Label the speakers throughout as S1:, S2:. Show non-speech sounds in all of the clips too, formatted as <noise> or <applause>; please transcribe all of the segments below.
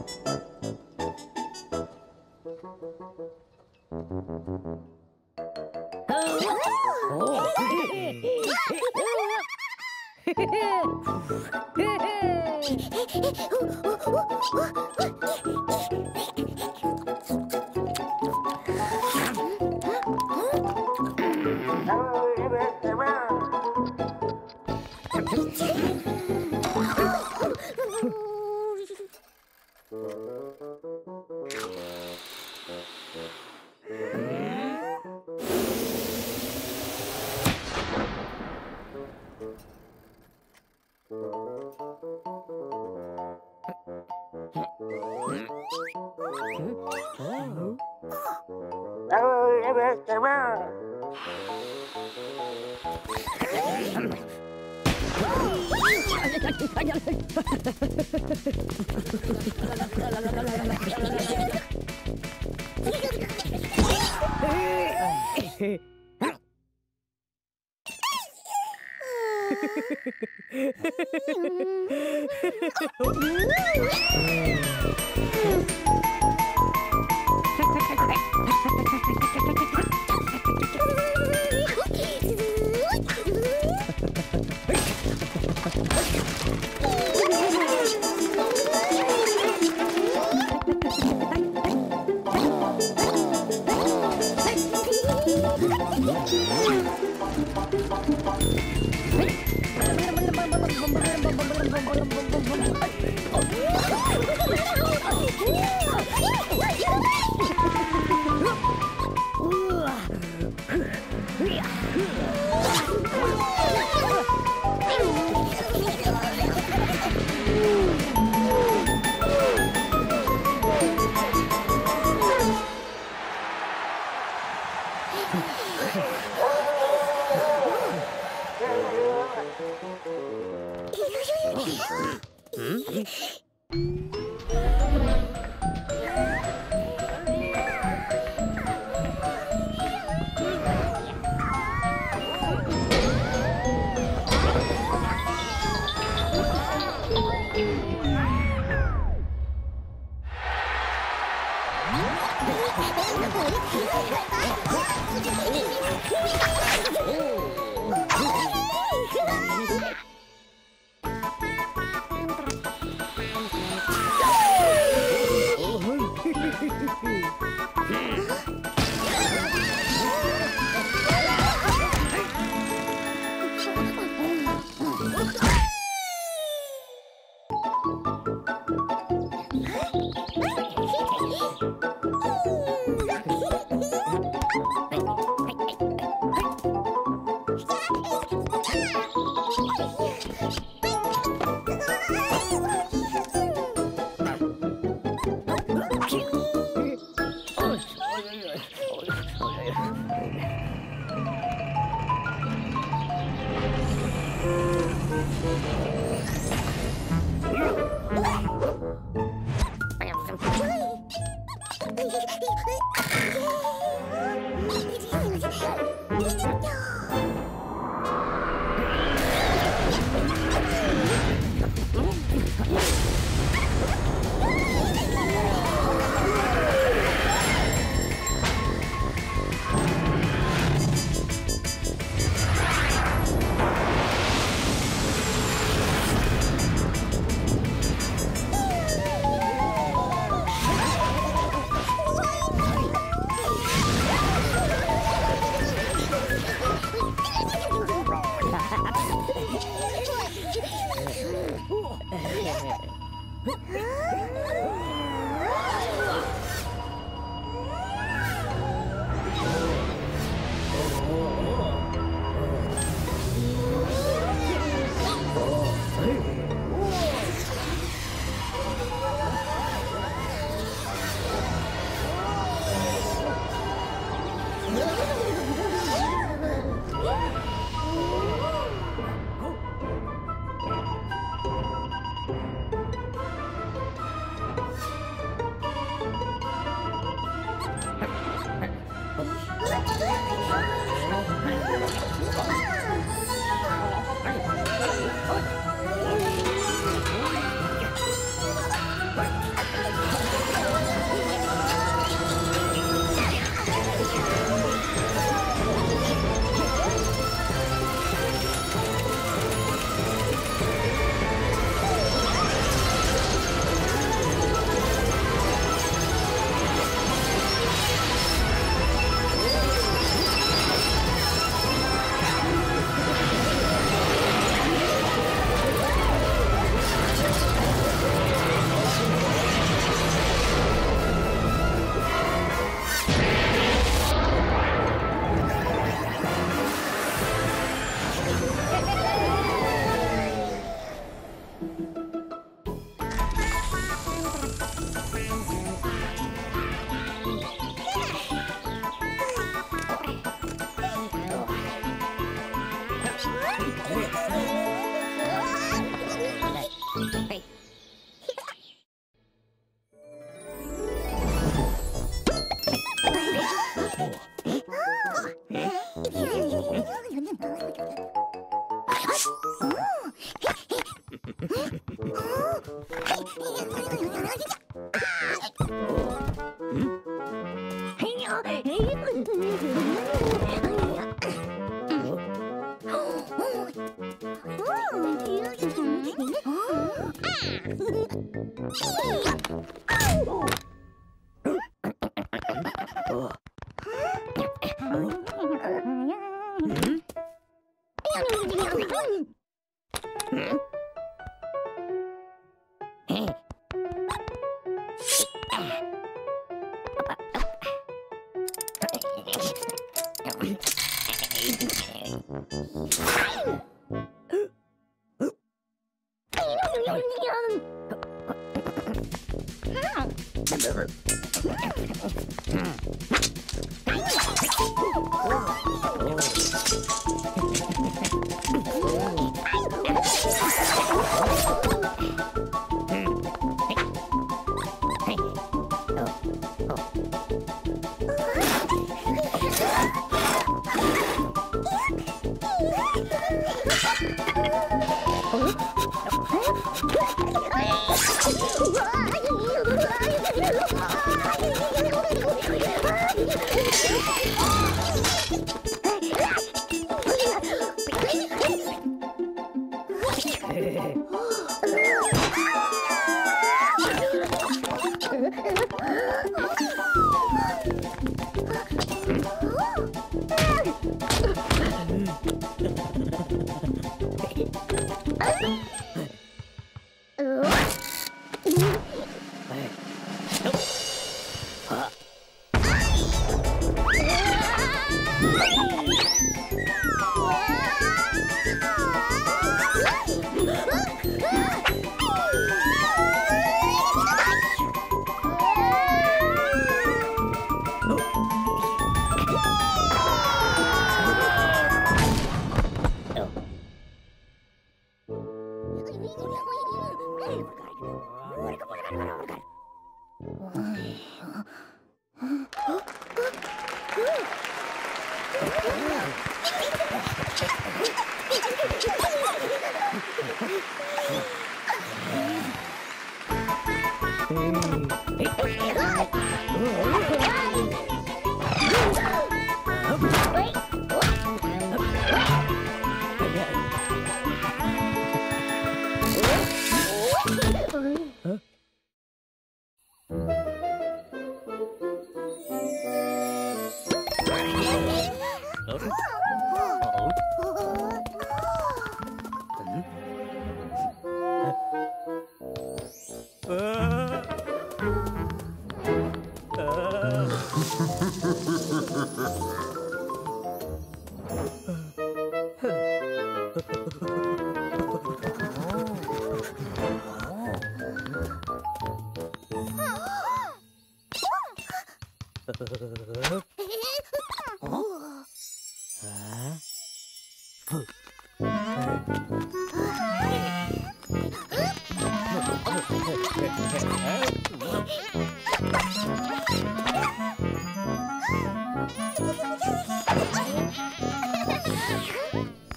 S1: Hey! Oh.
S2: <laughs> <laughs> <laughs>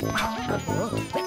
S1: Oh!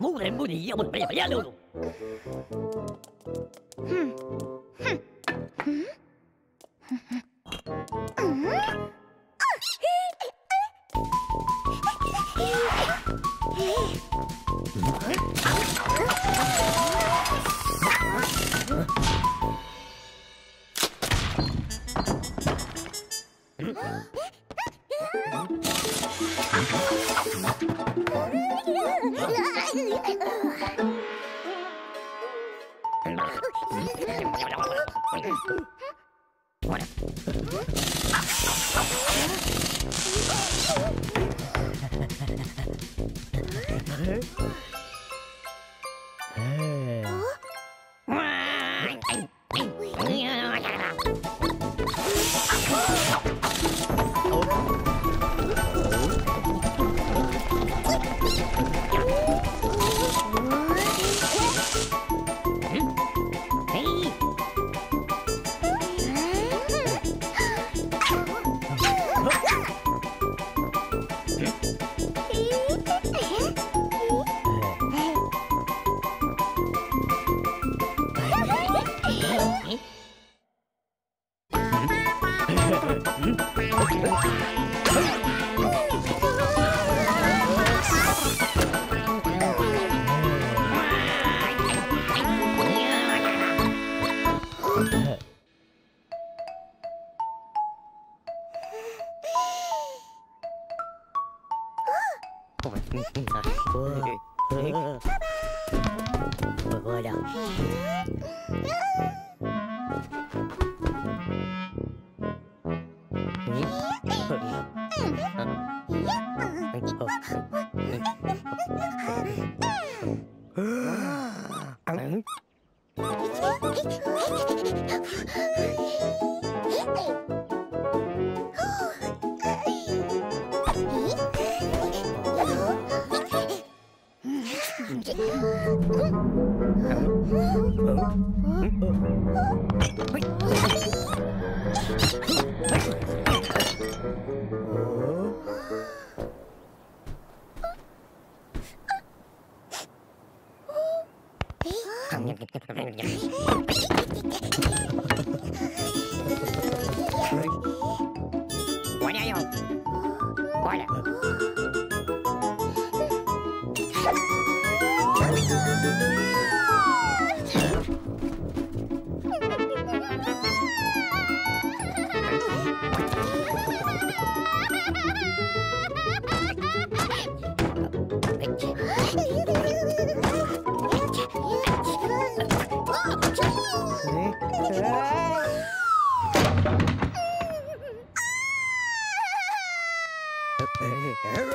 S1: مو غير مولي يا من بيا يا لو
S2: Hola.
S1: Oh,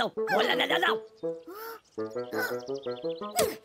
S1: não, não, não, não, não. Ah, ah, ah.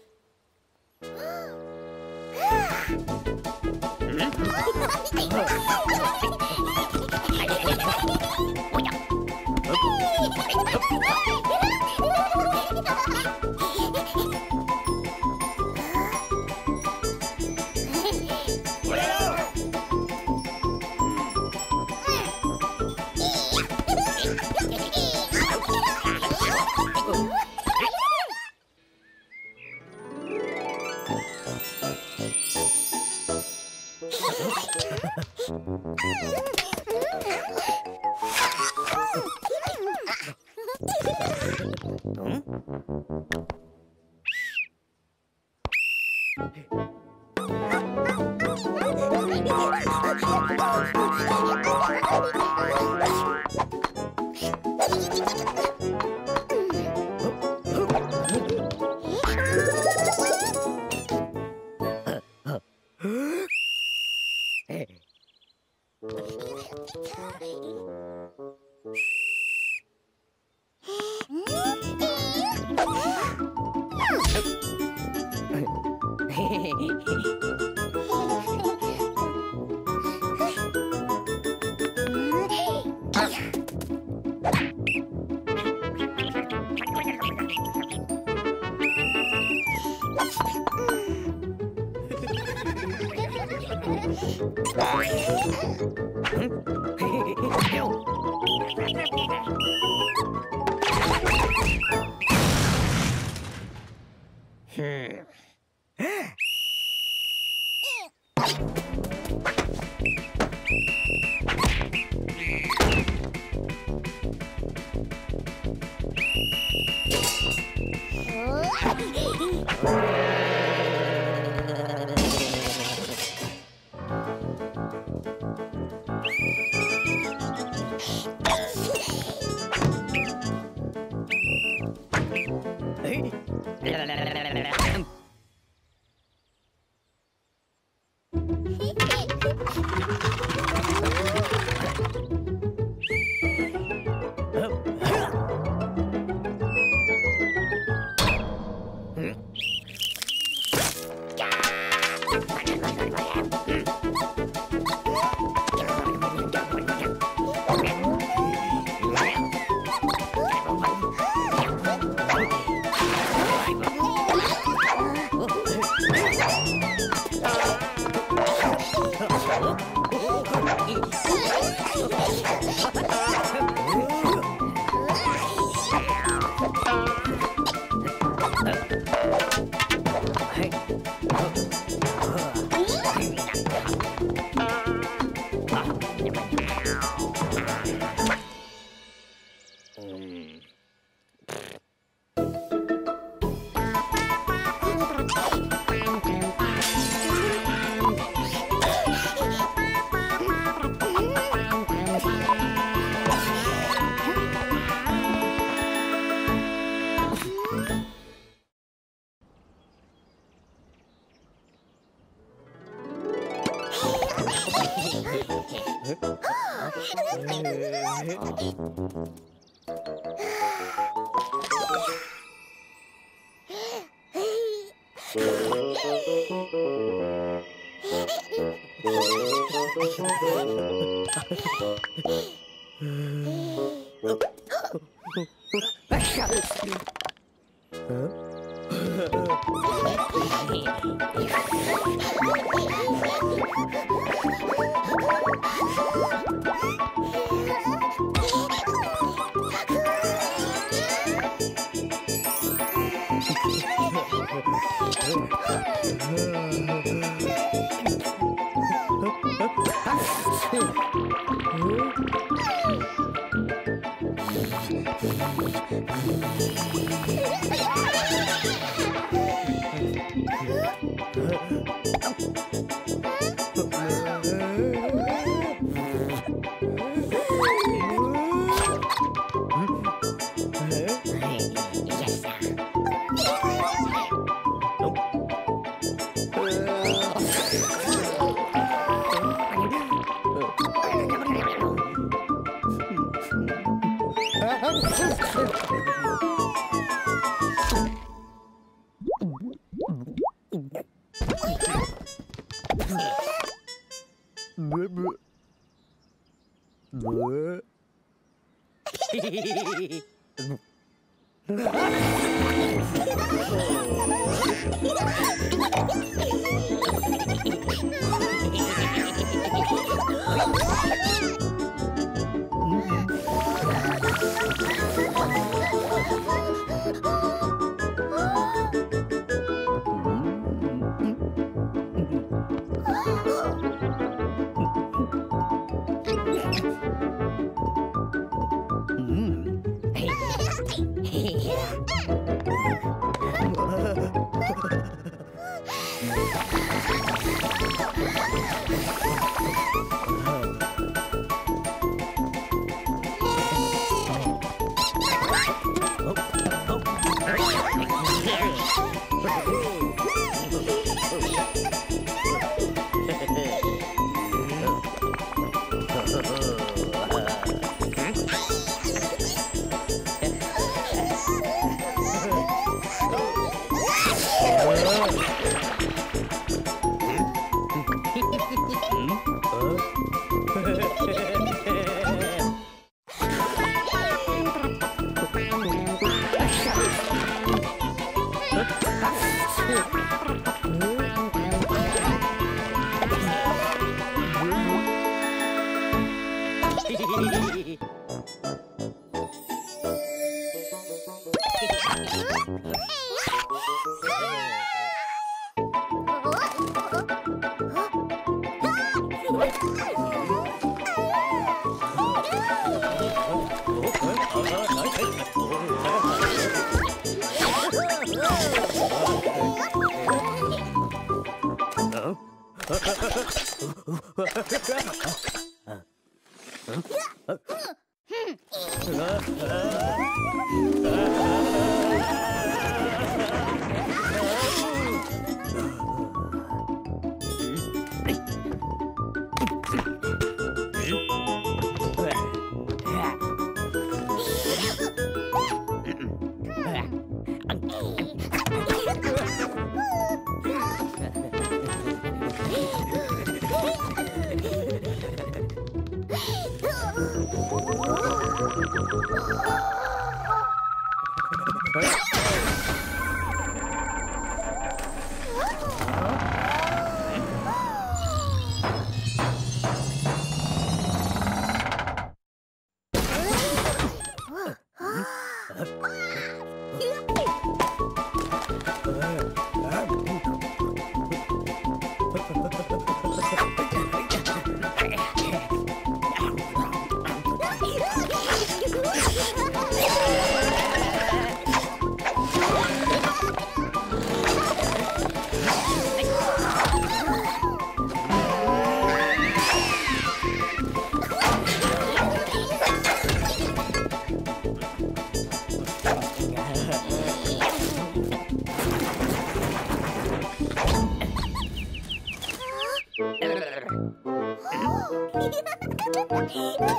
S1: Wah.
S2: Hmm?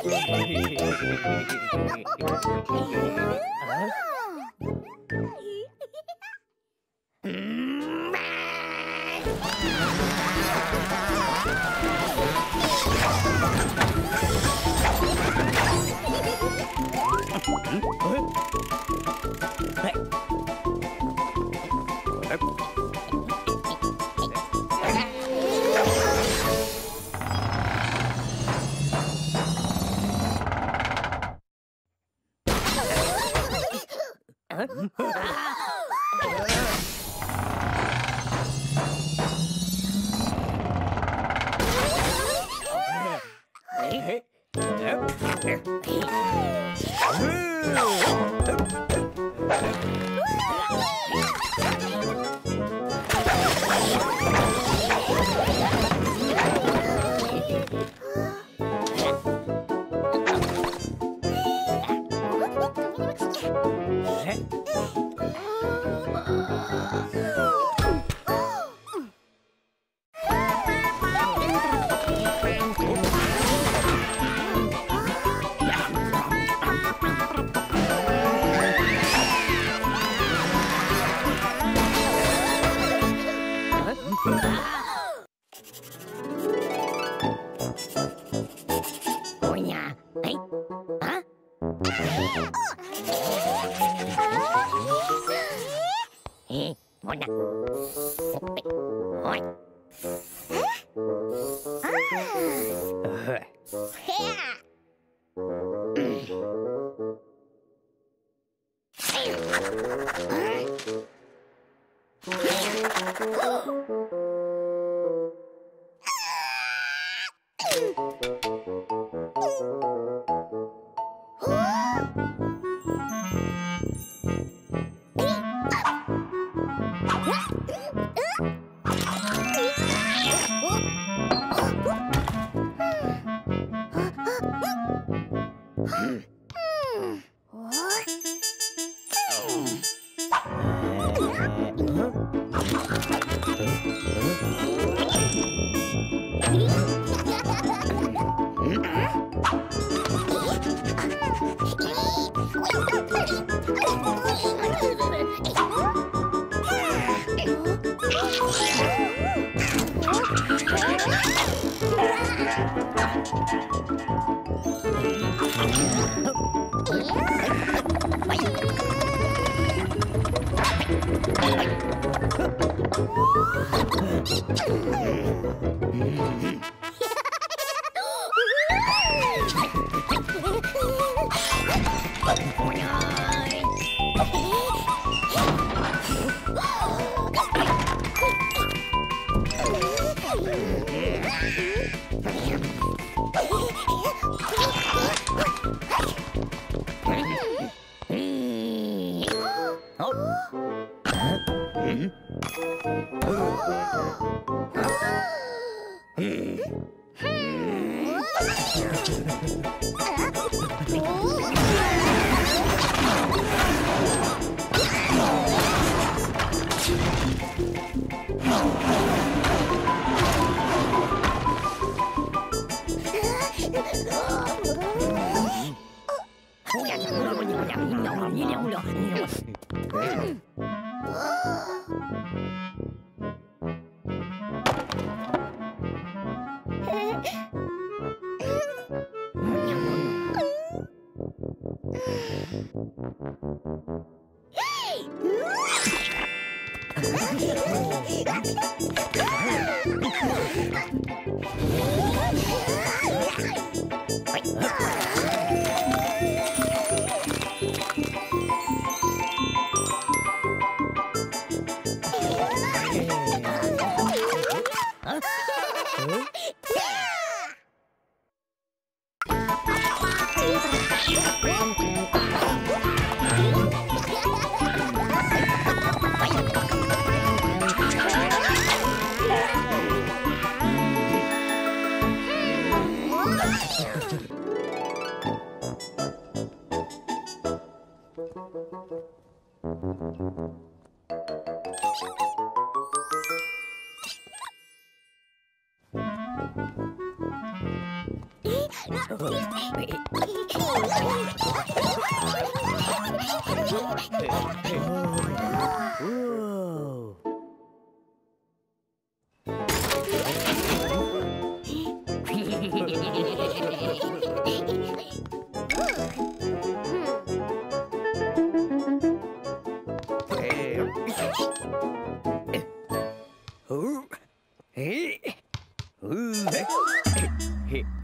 S1: Yeah.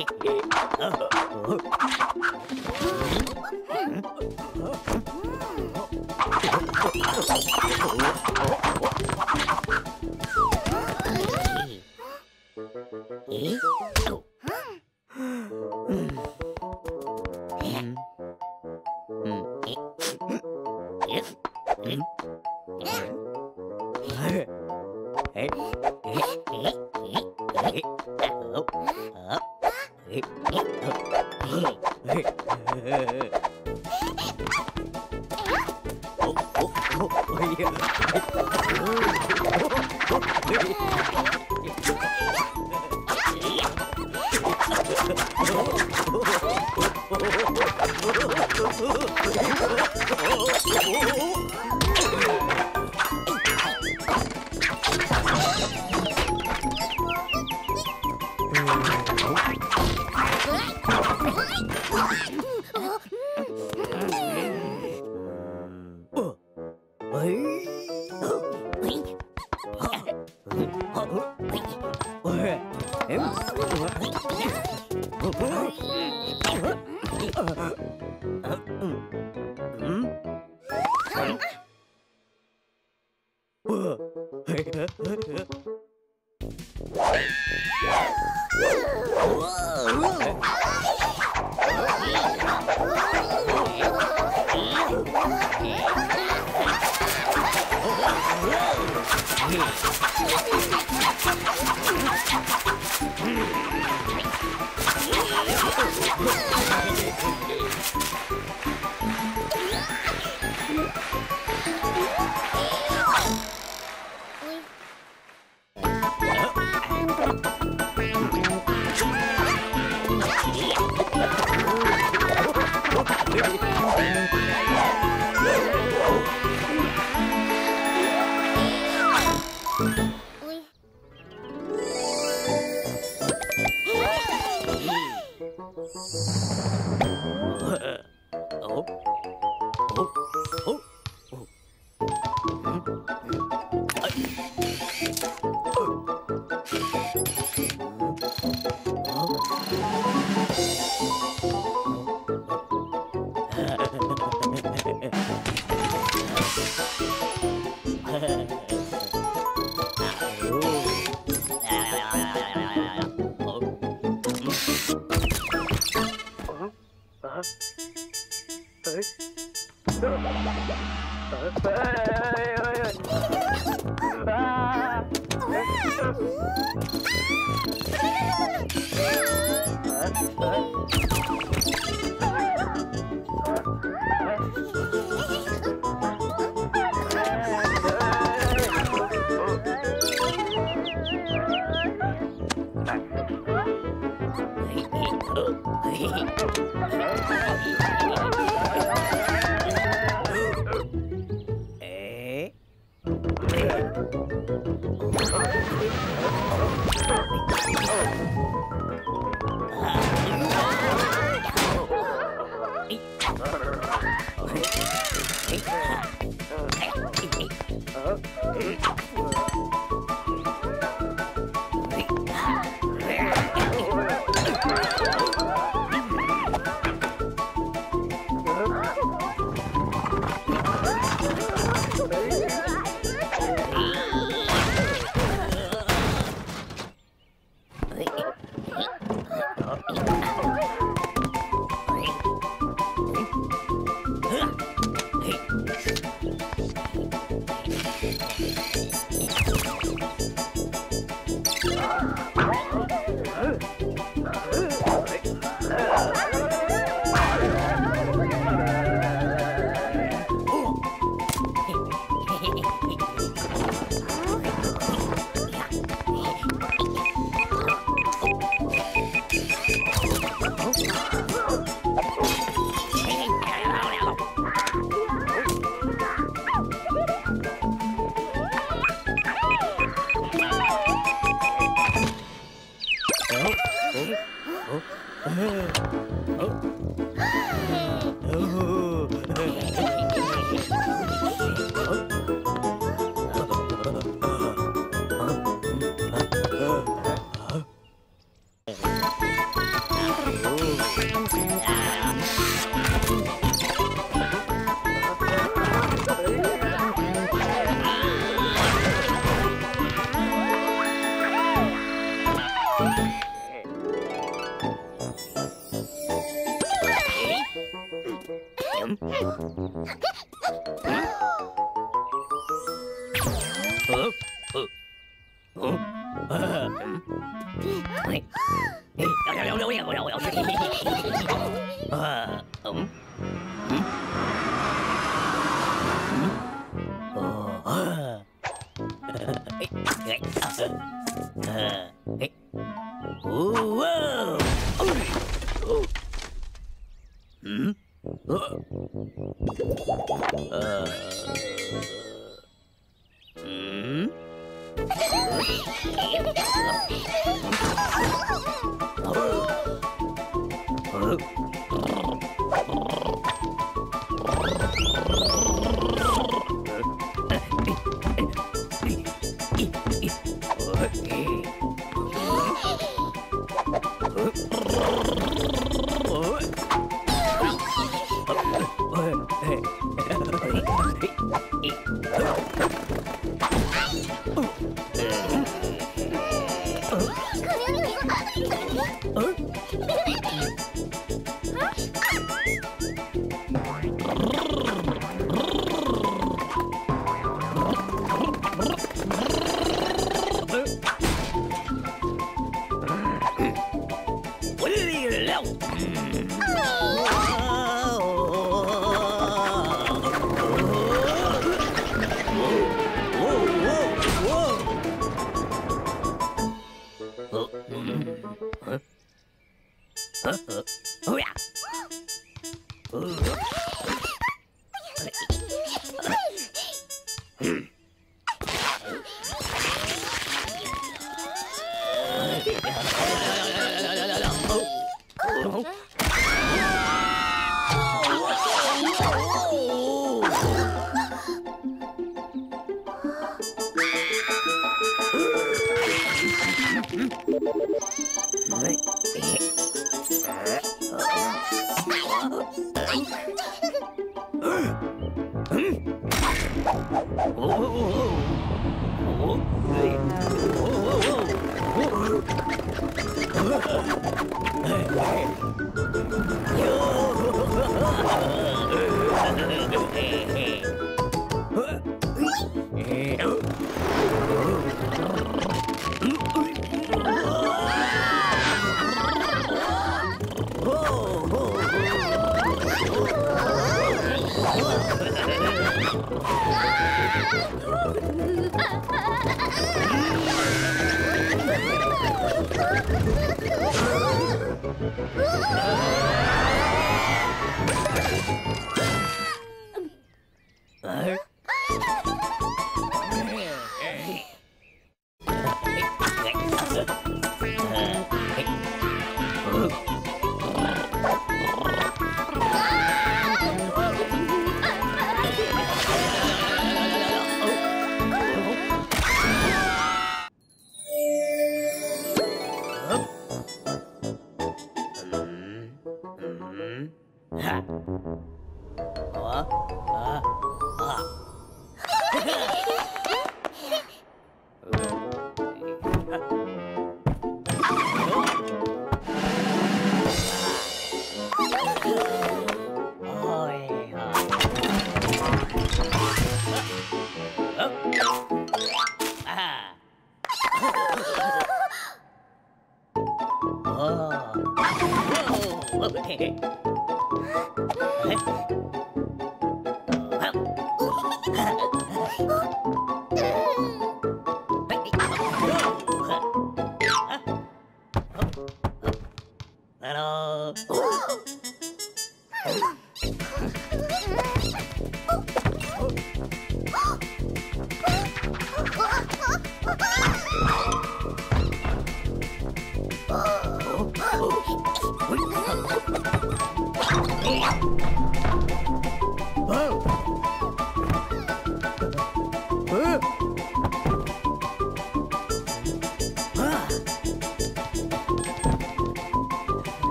S1: Oh.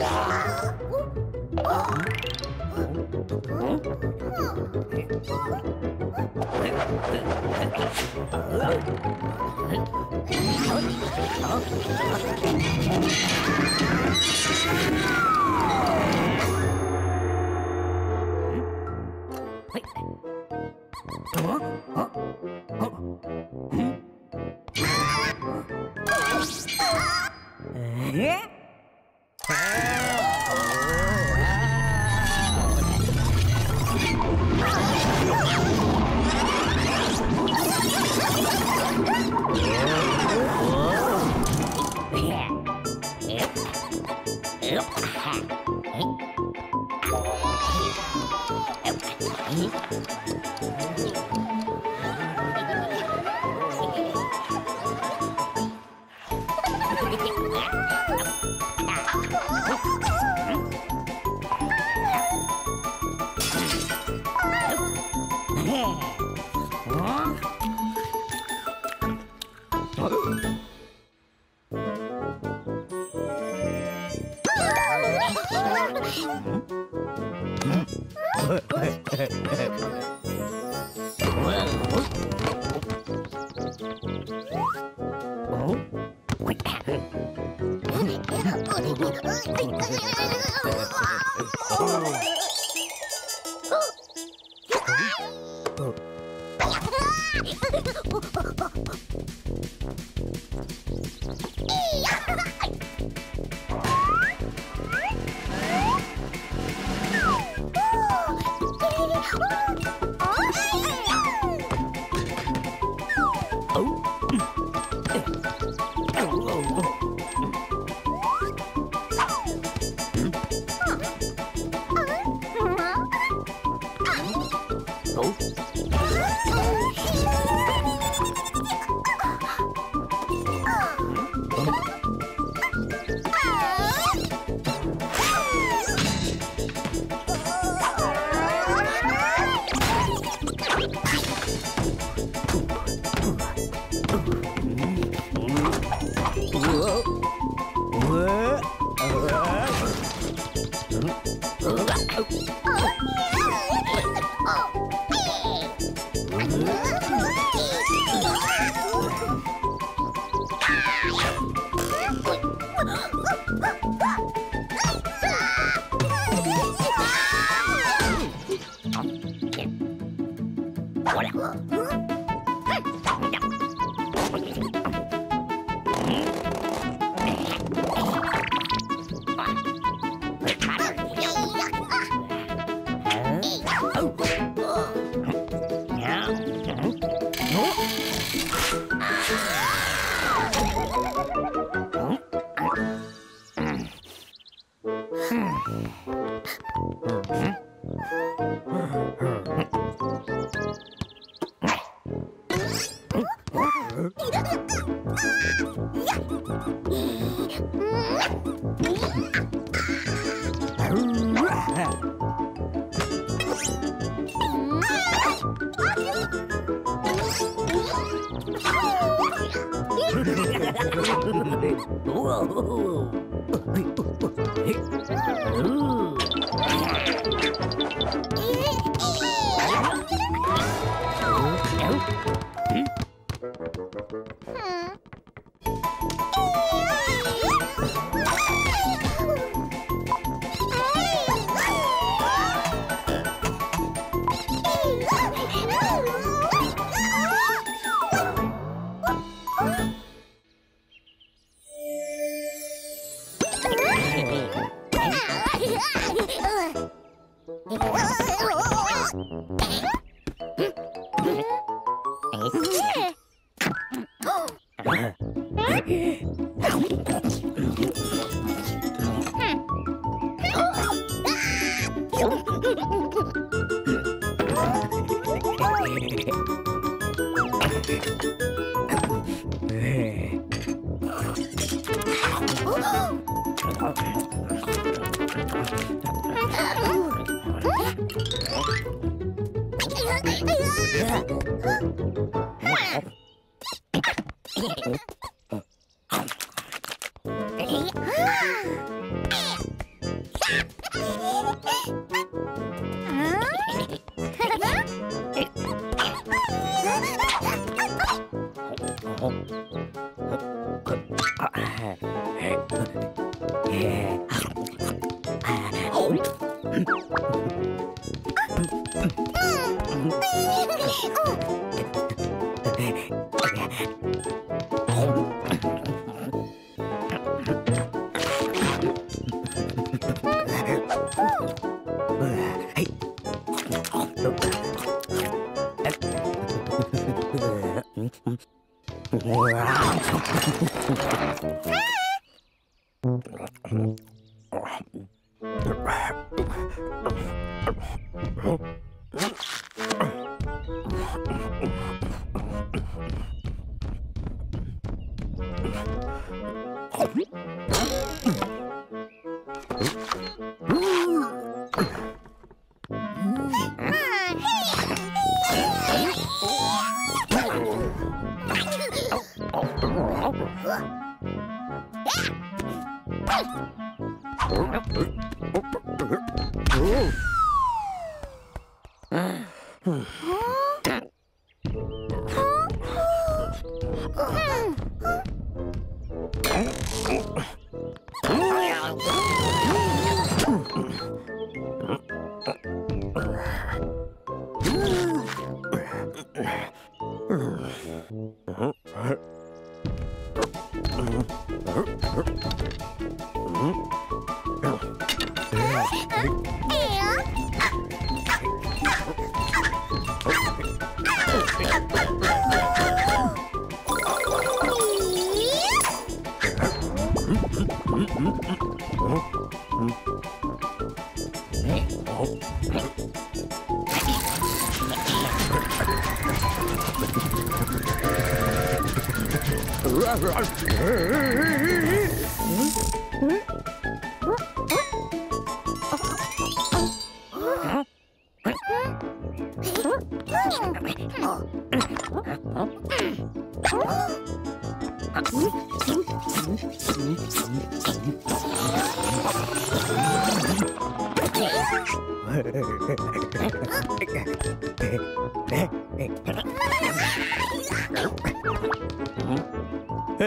S1: Hmm.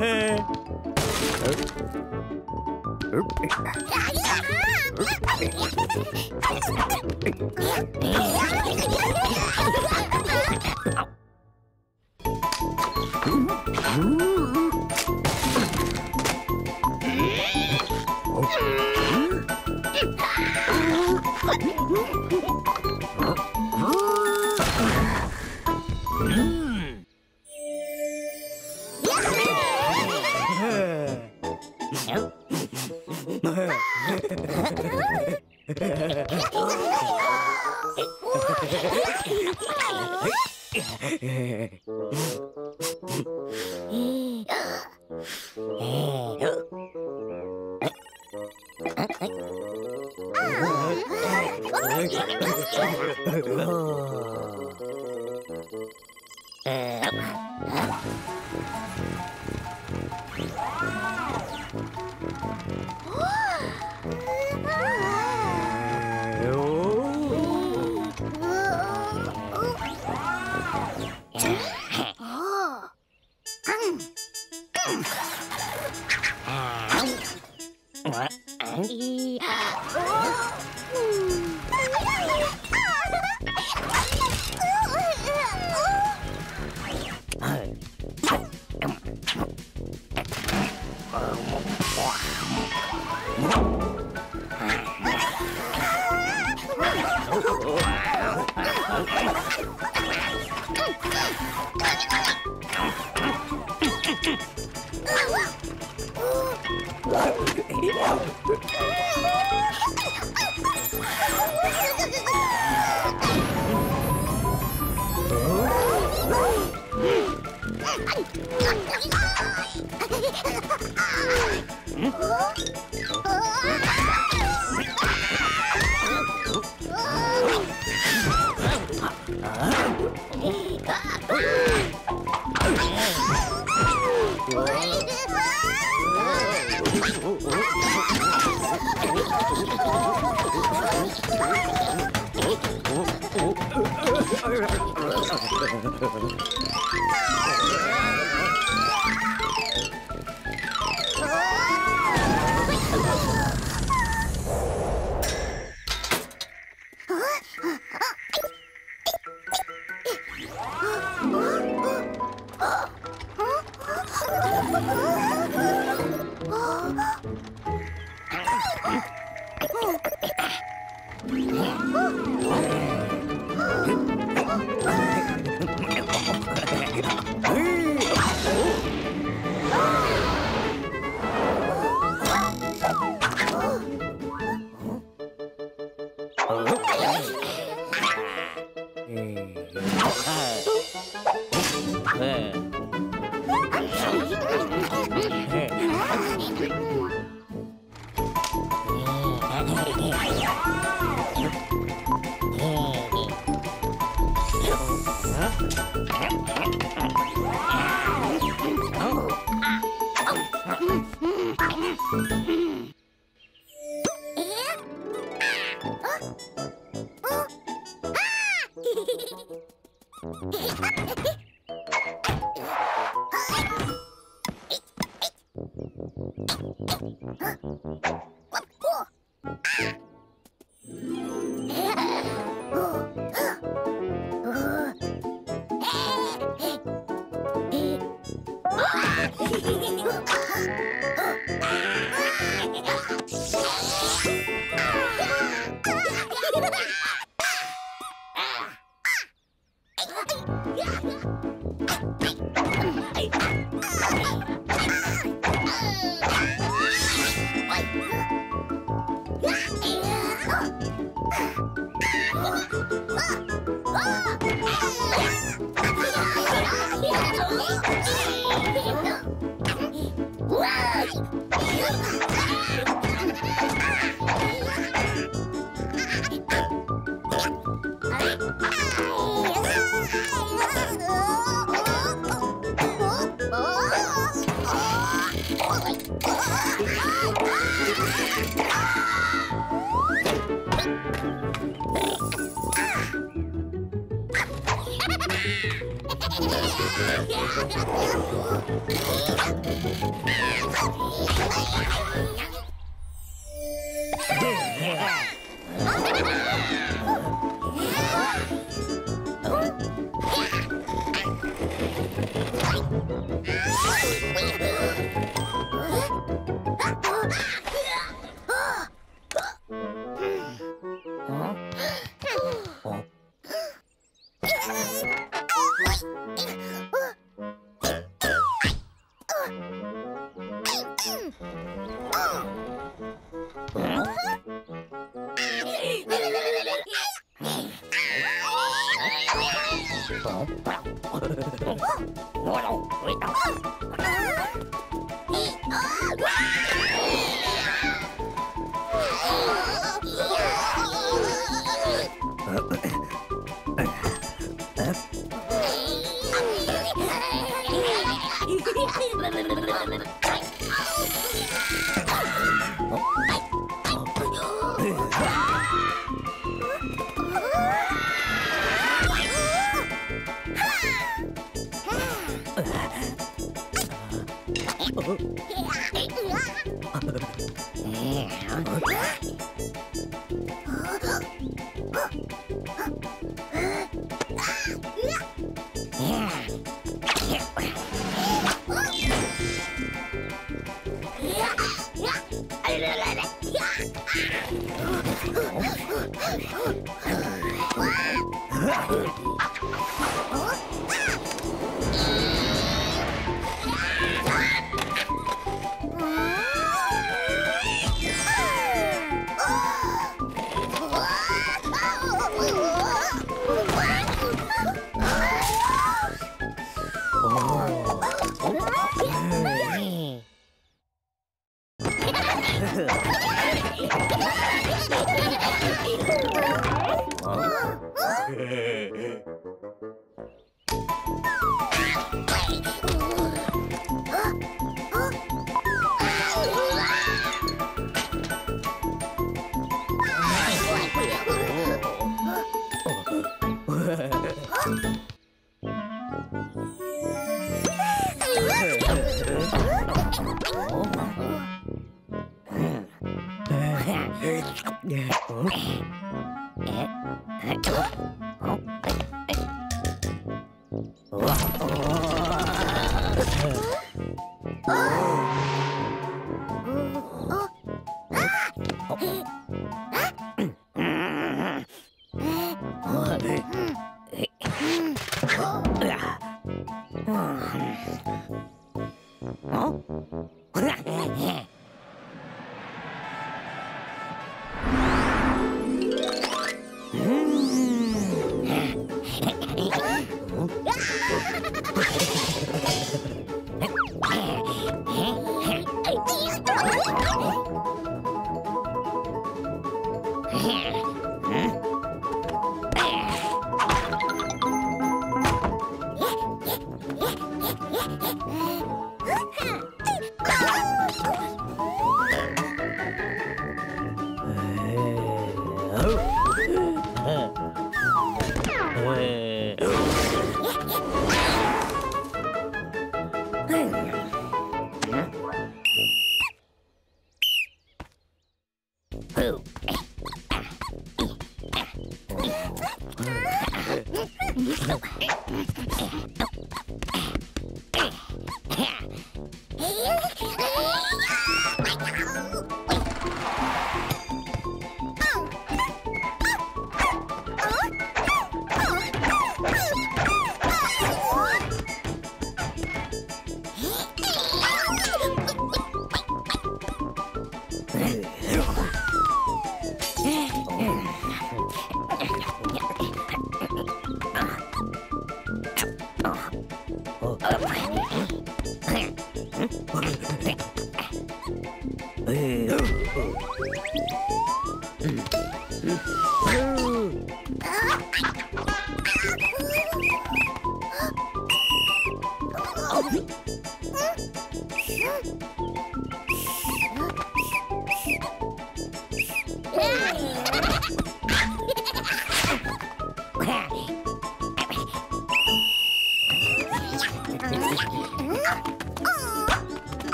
S1: oh. oh. oh. oh.
S2: Ha <laughs>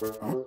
S1: Huh?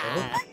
S2: Oh.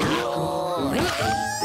S1: Oh!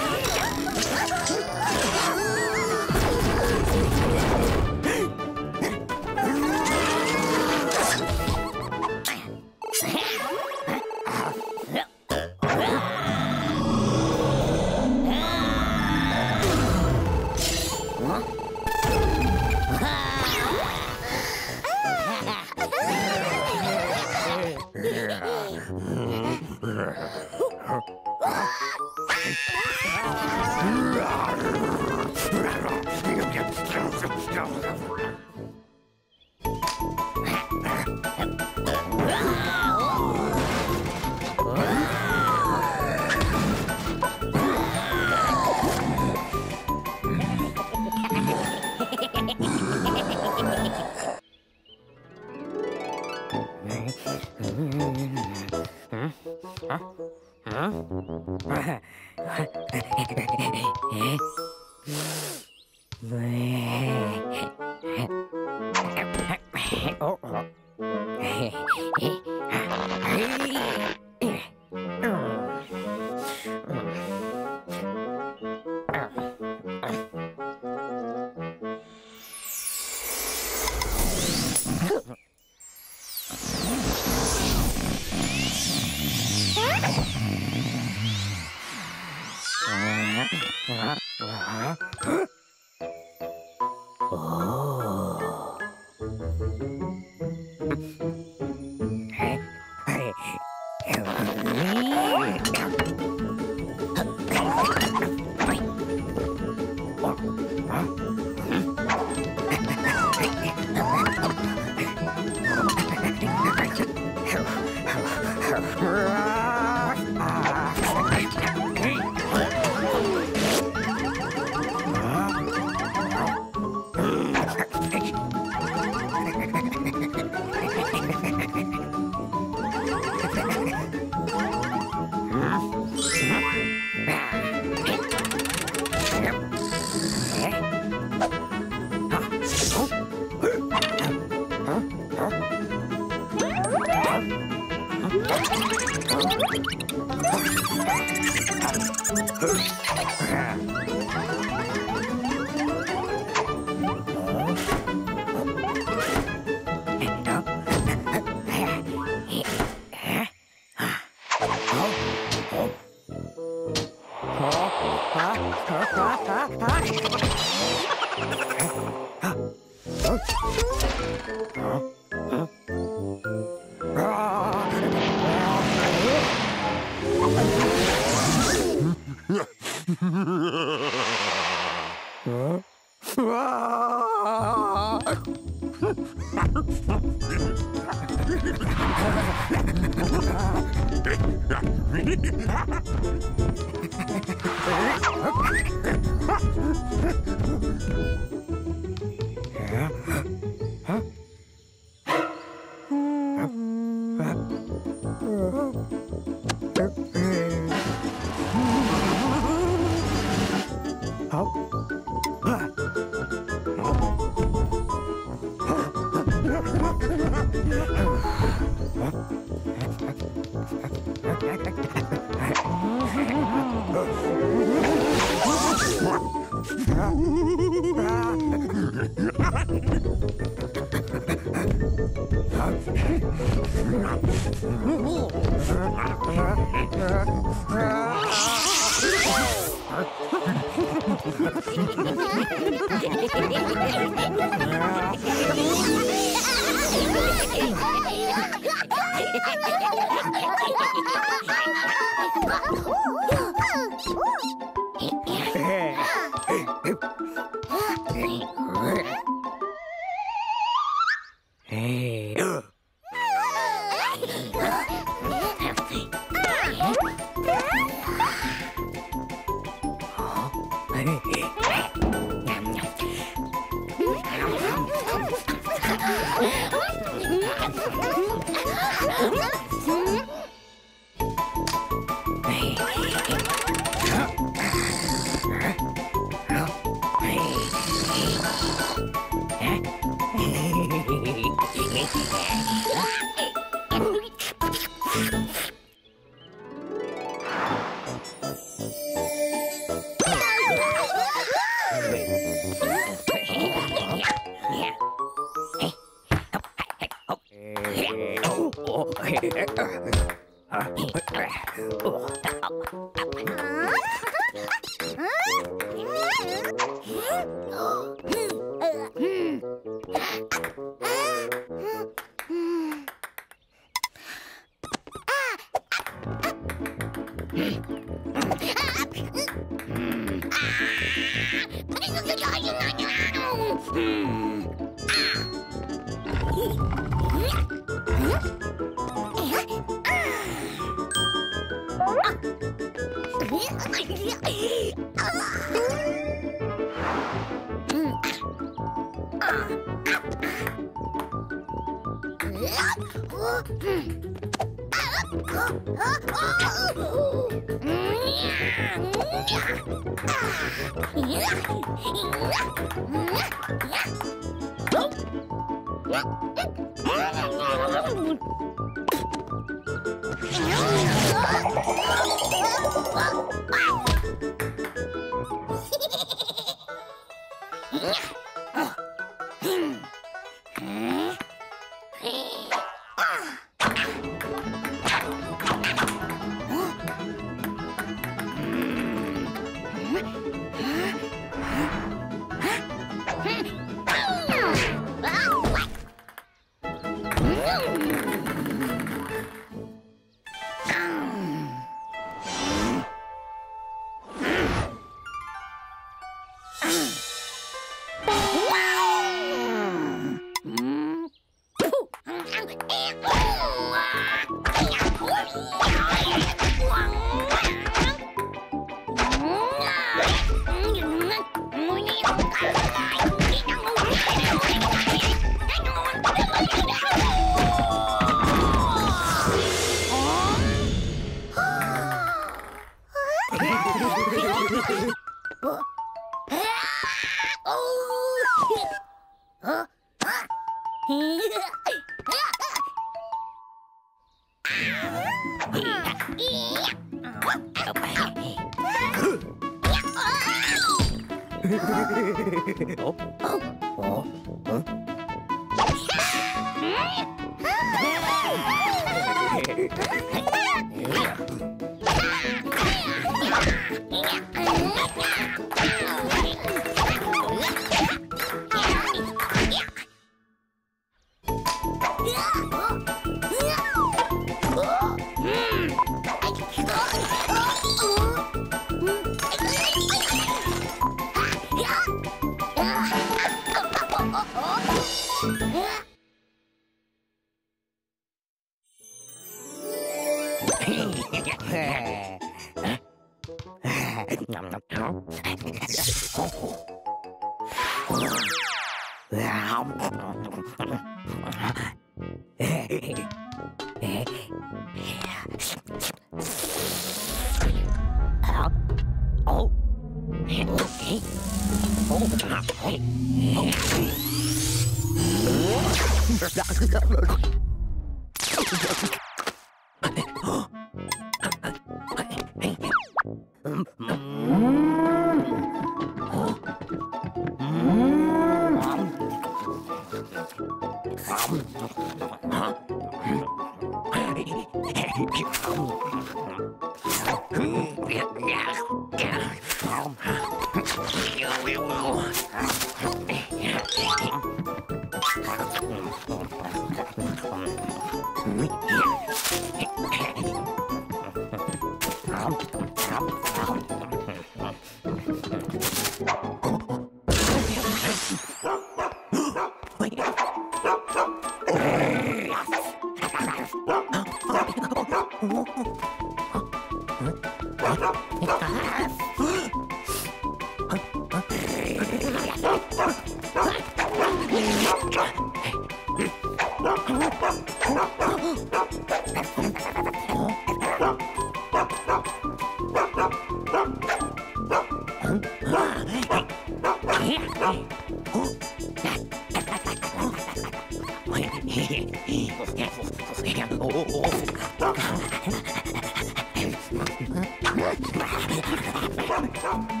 S1: Come, come.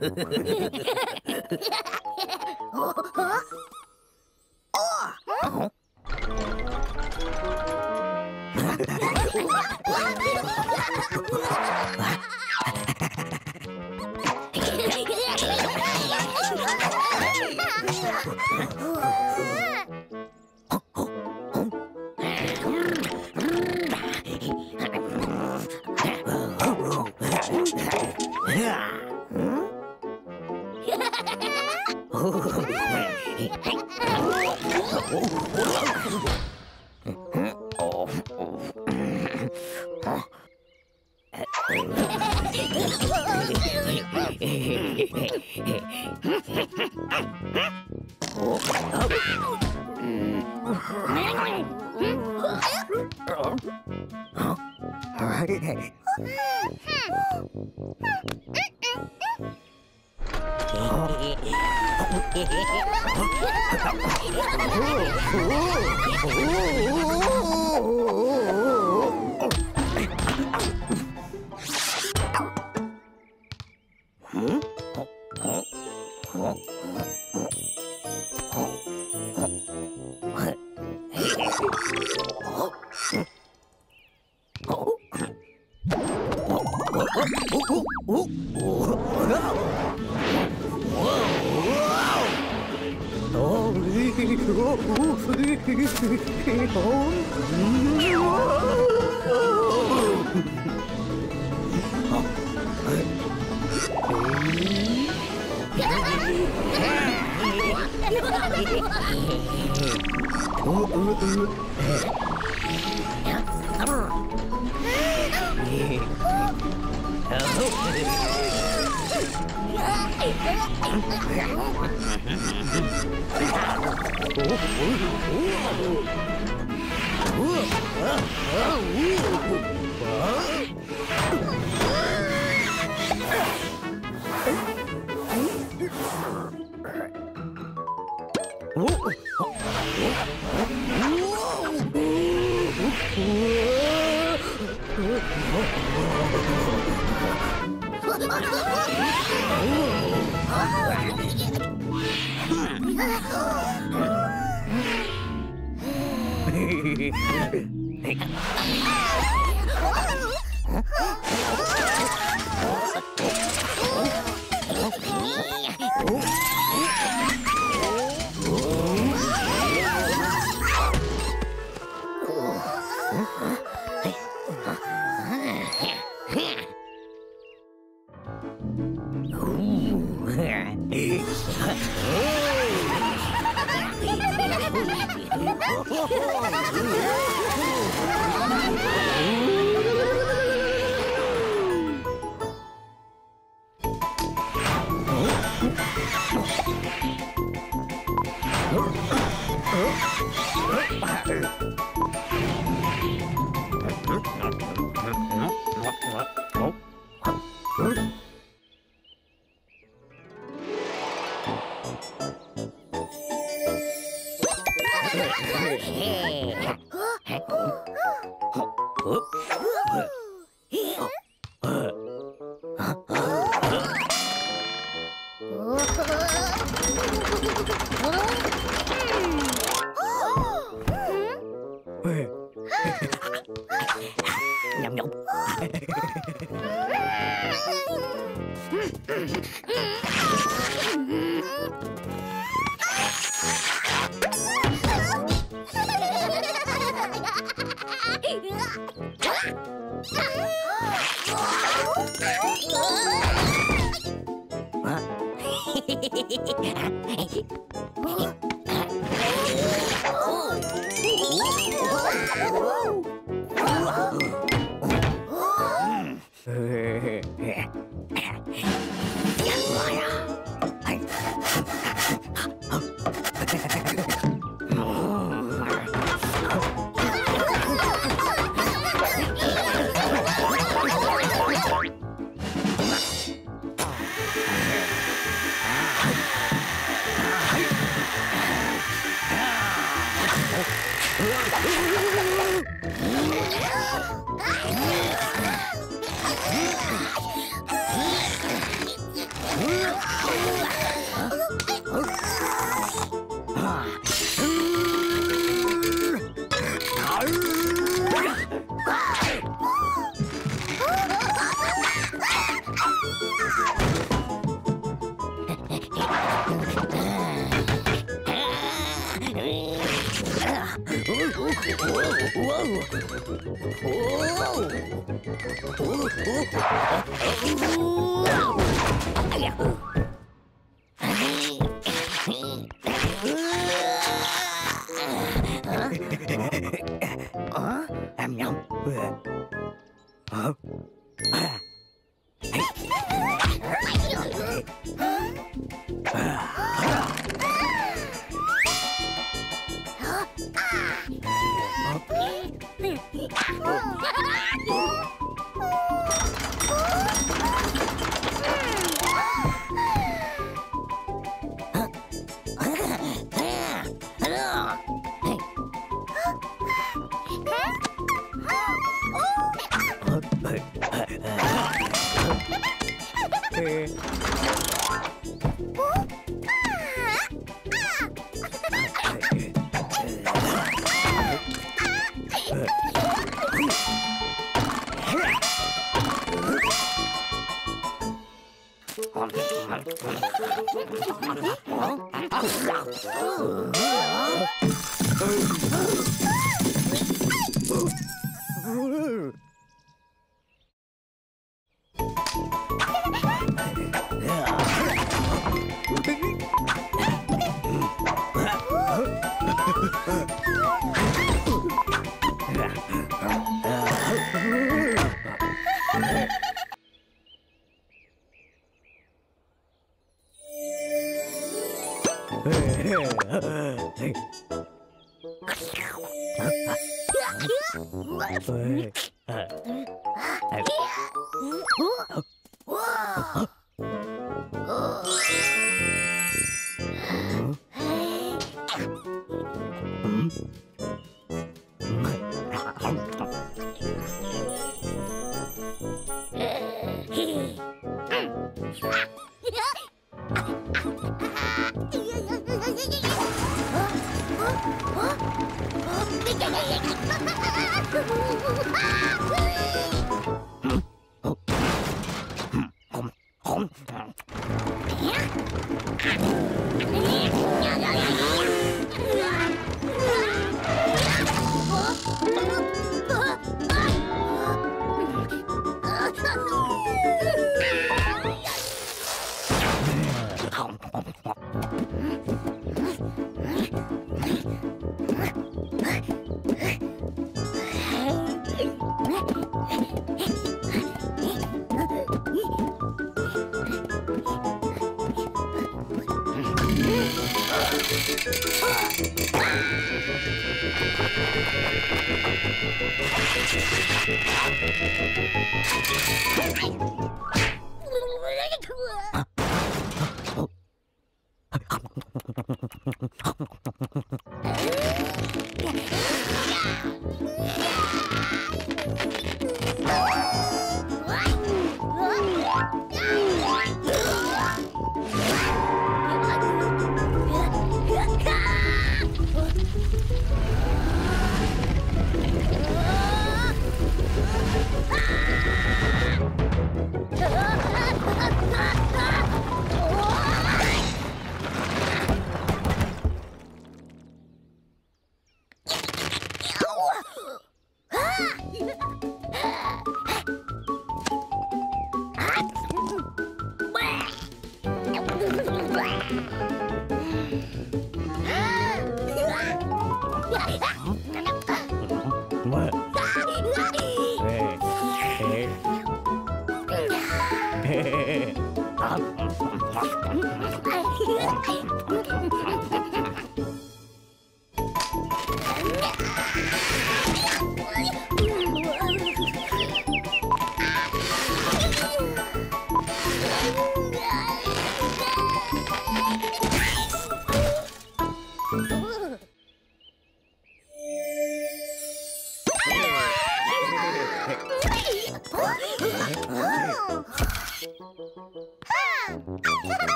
S1: Oh,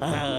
S1: 哎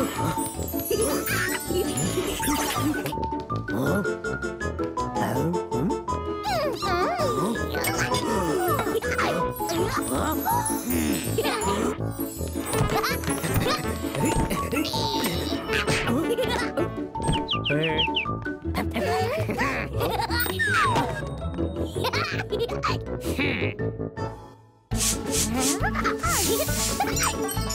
S1: nhum
S2: <laughs> <laughs> <laughs>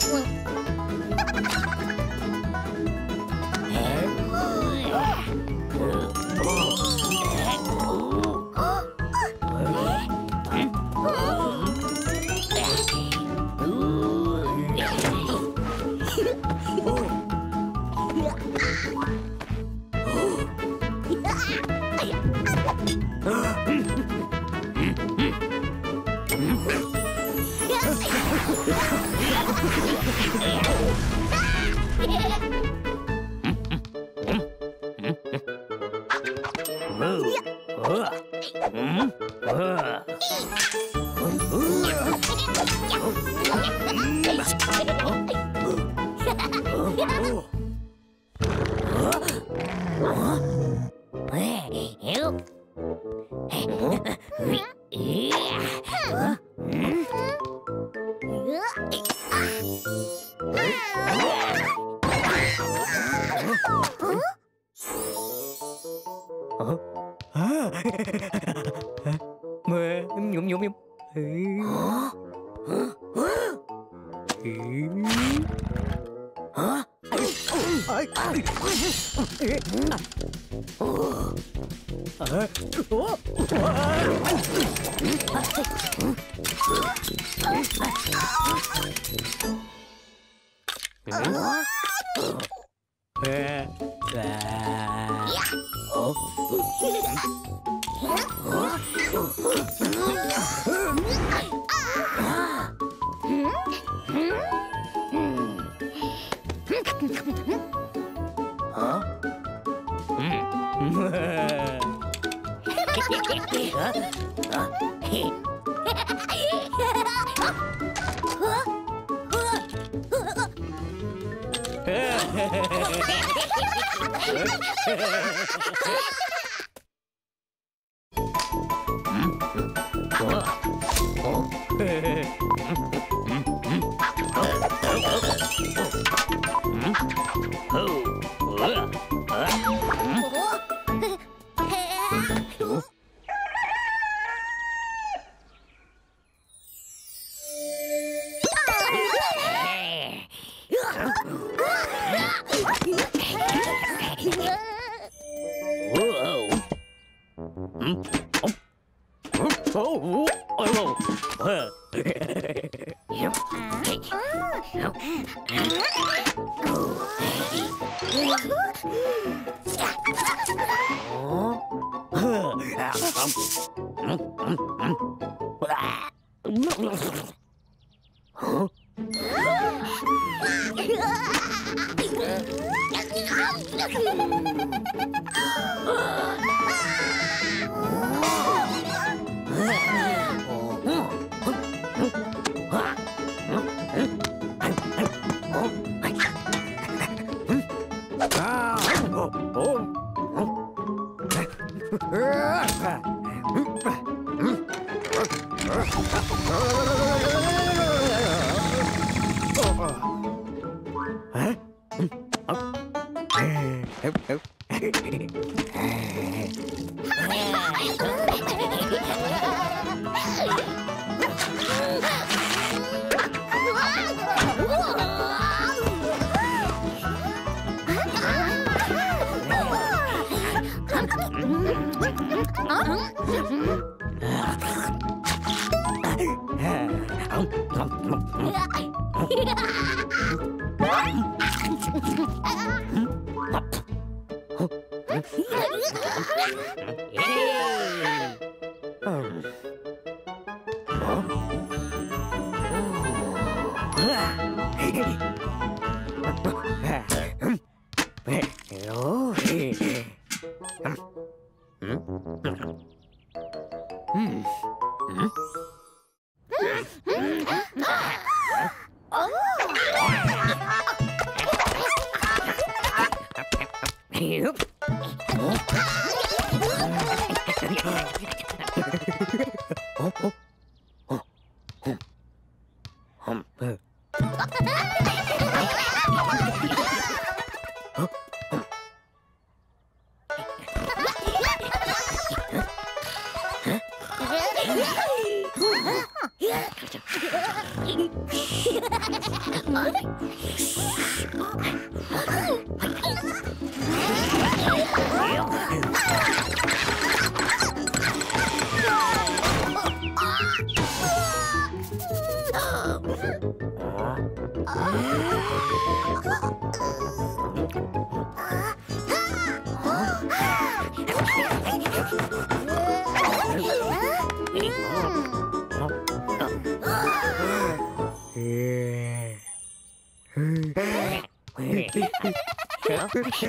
S1: <laughs>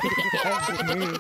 S1: Yeah.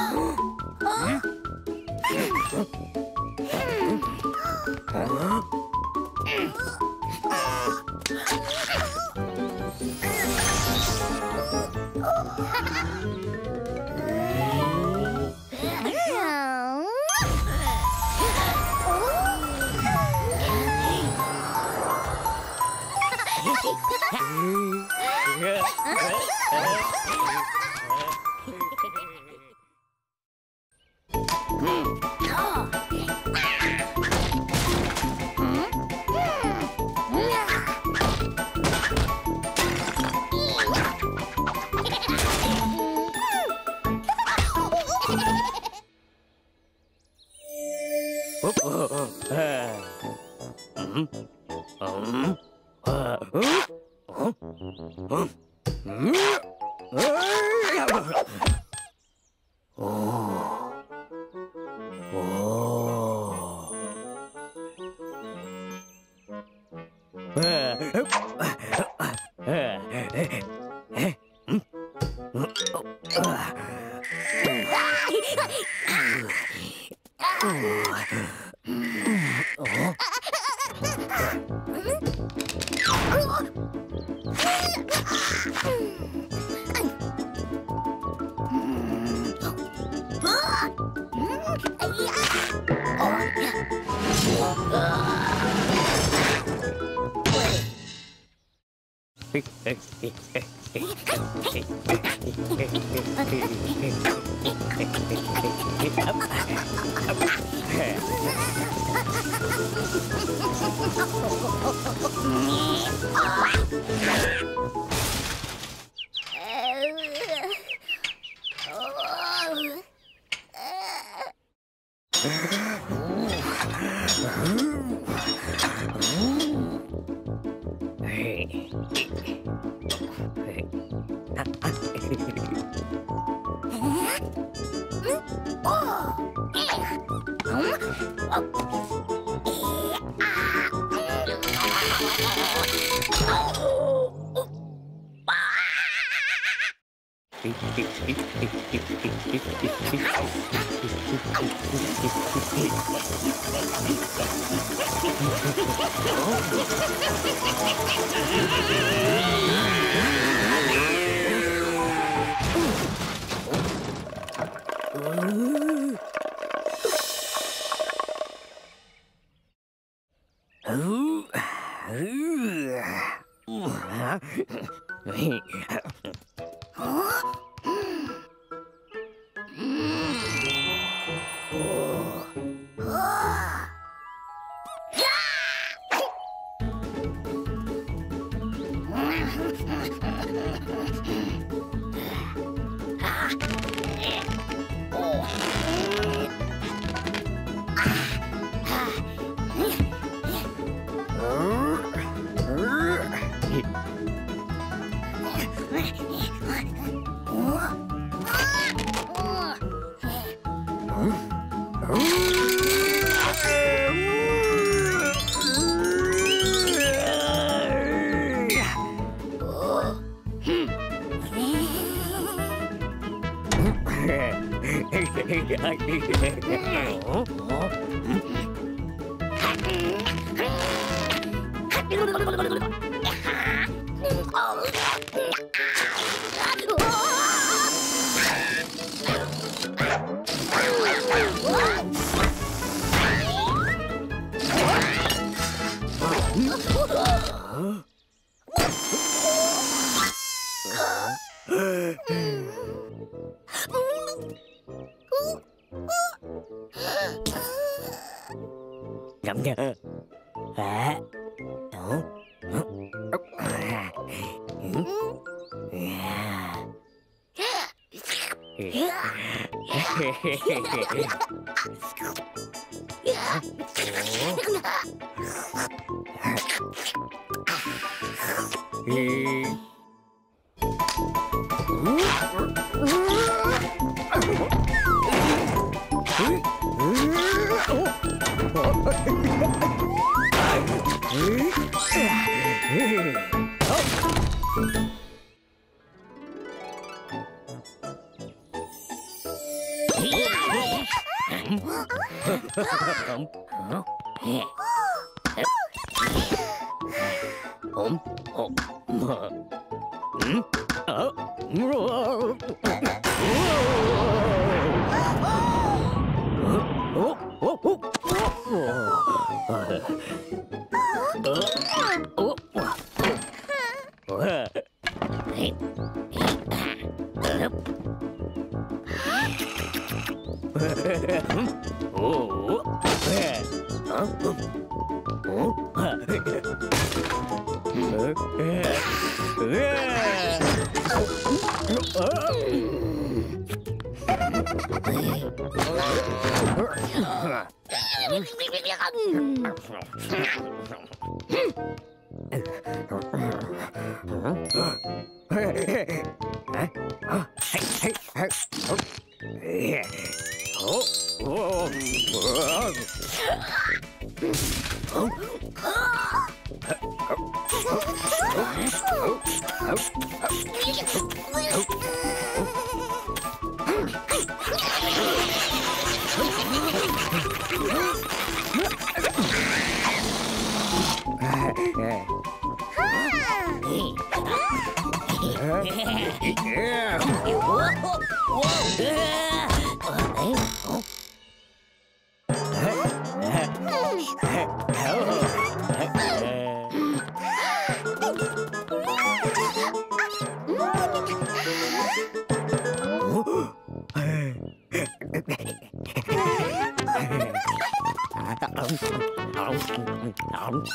S1: Ha ha
S2: ha!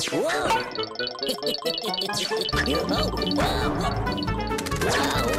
S1: <laughs> Whoa! Whoa! Whoa!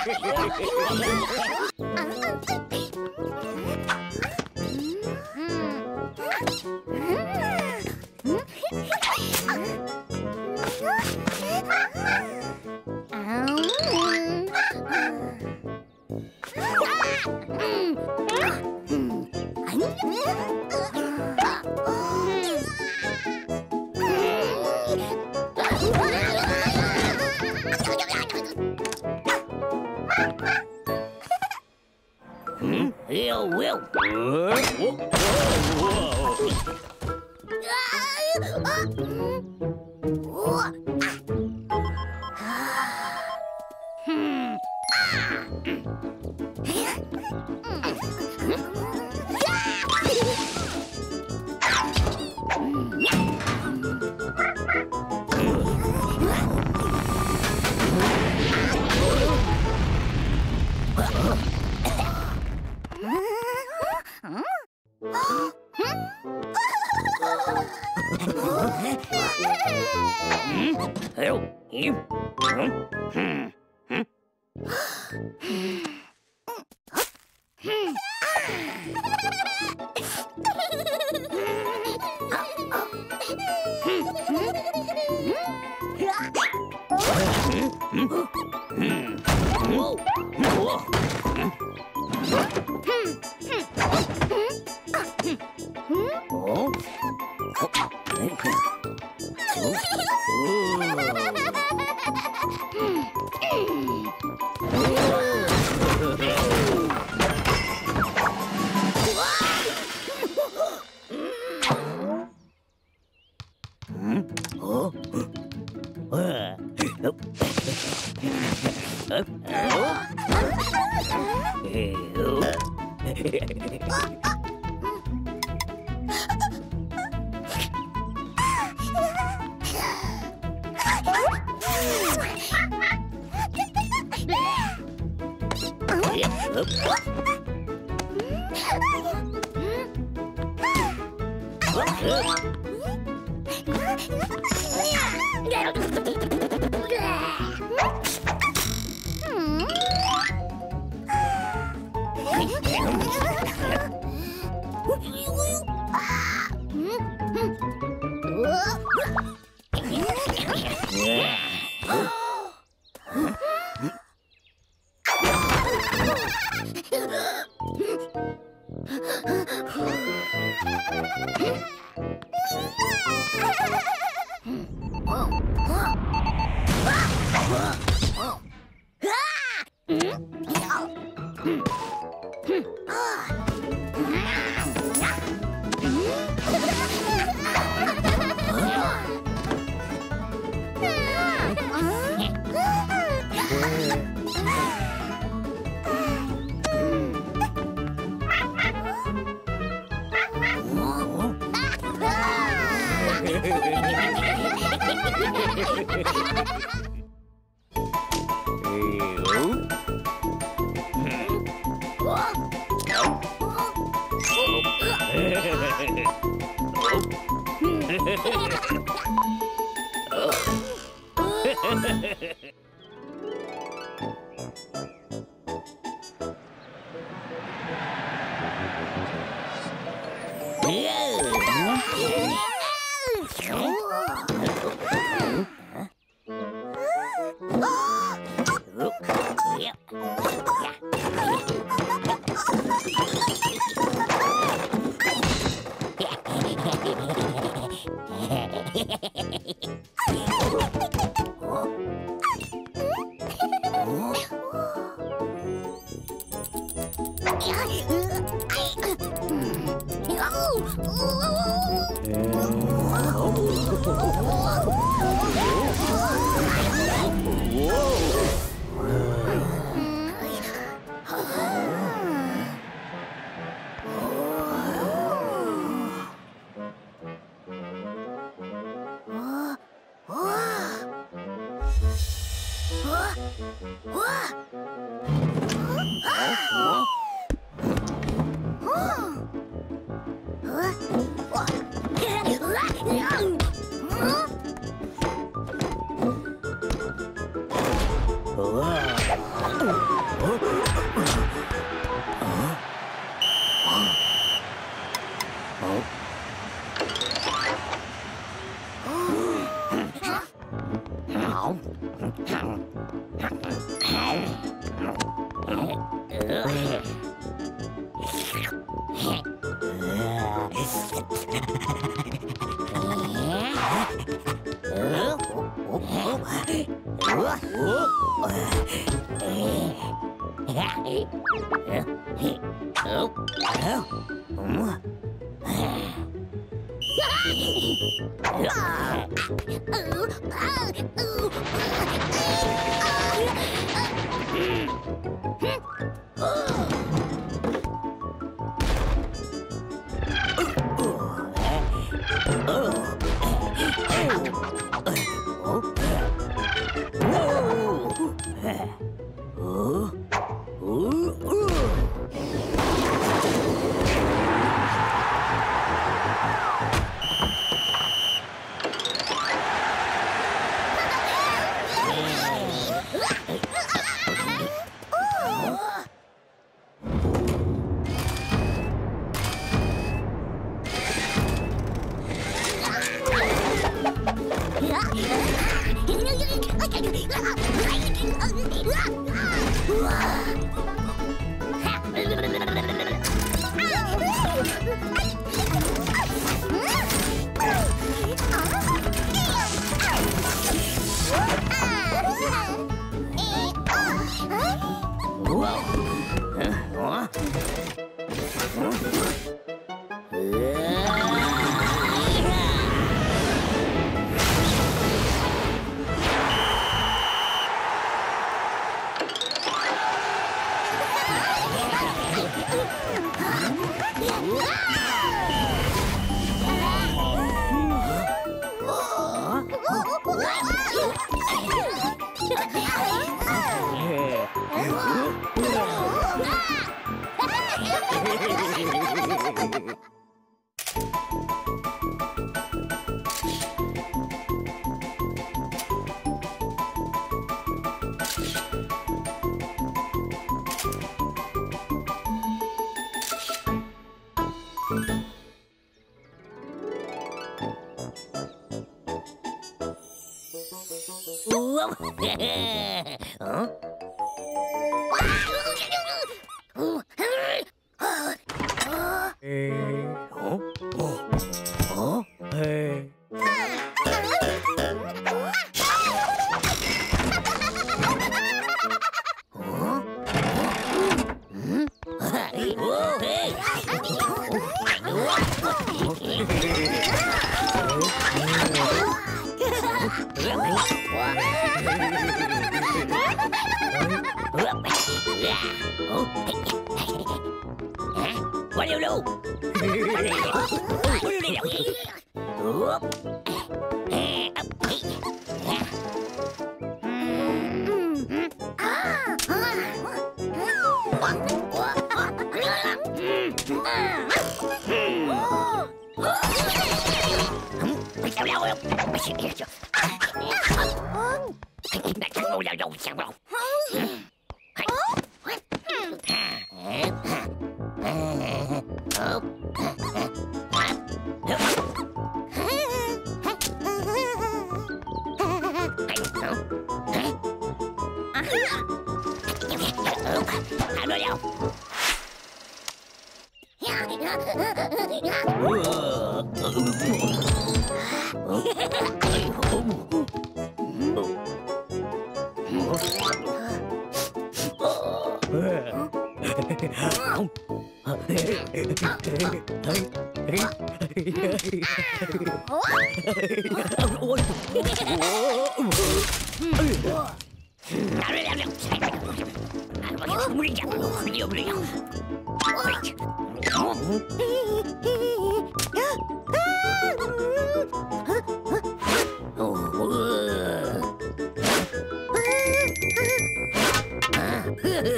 S1: 아,
S2: 아, 아.
S1: Yeah.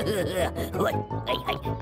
S1: <laughs> Ôi, ôi, ôi.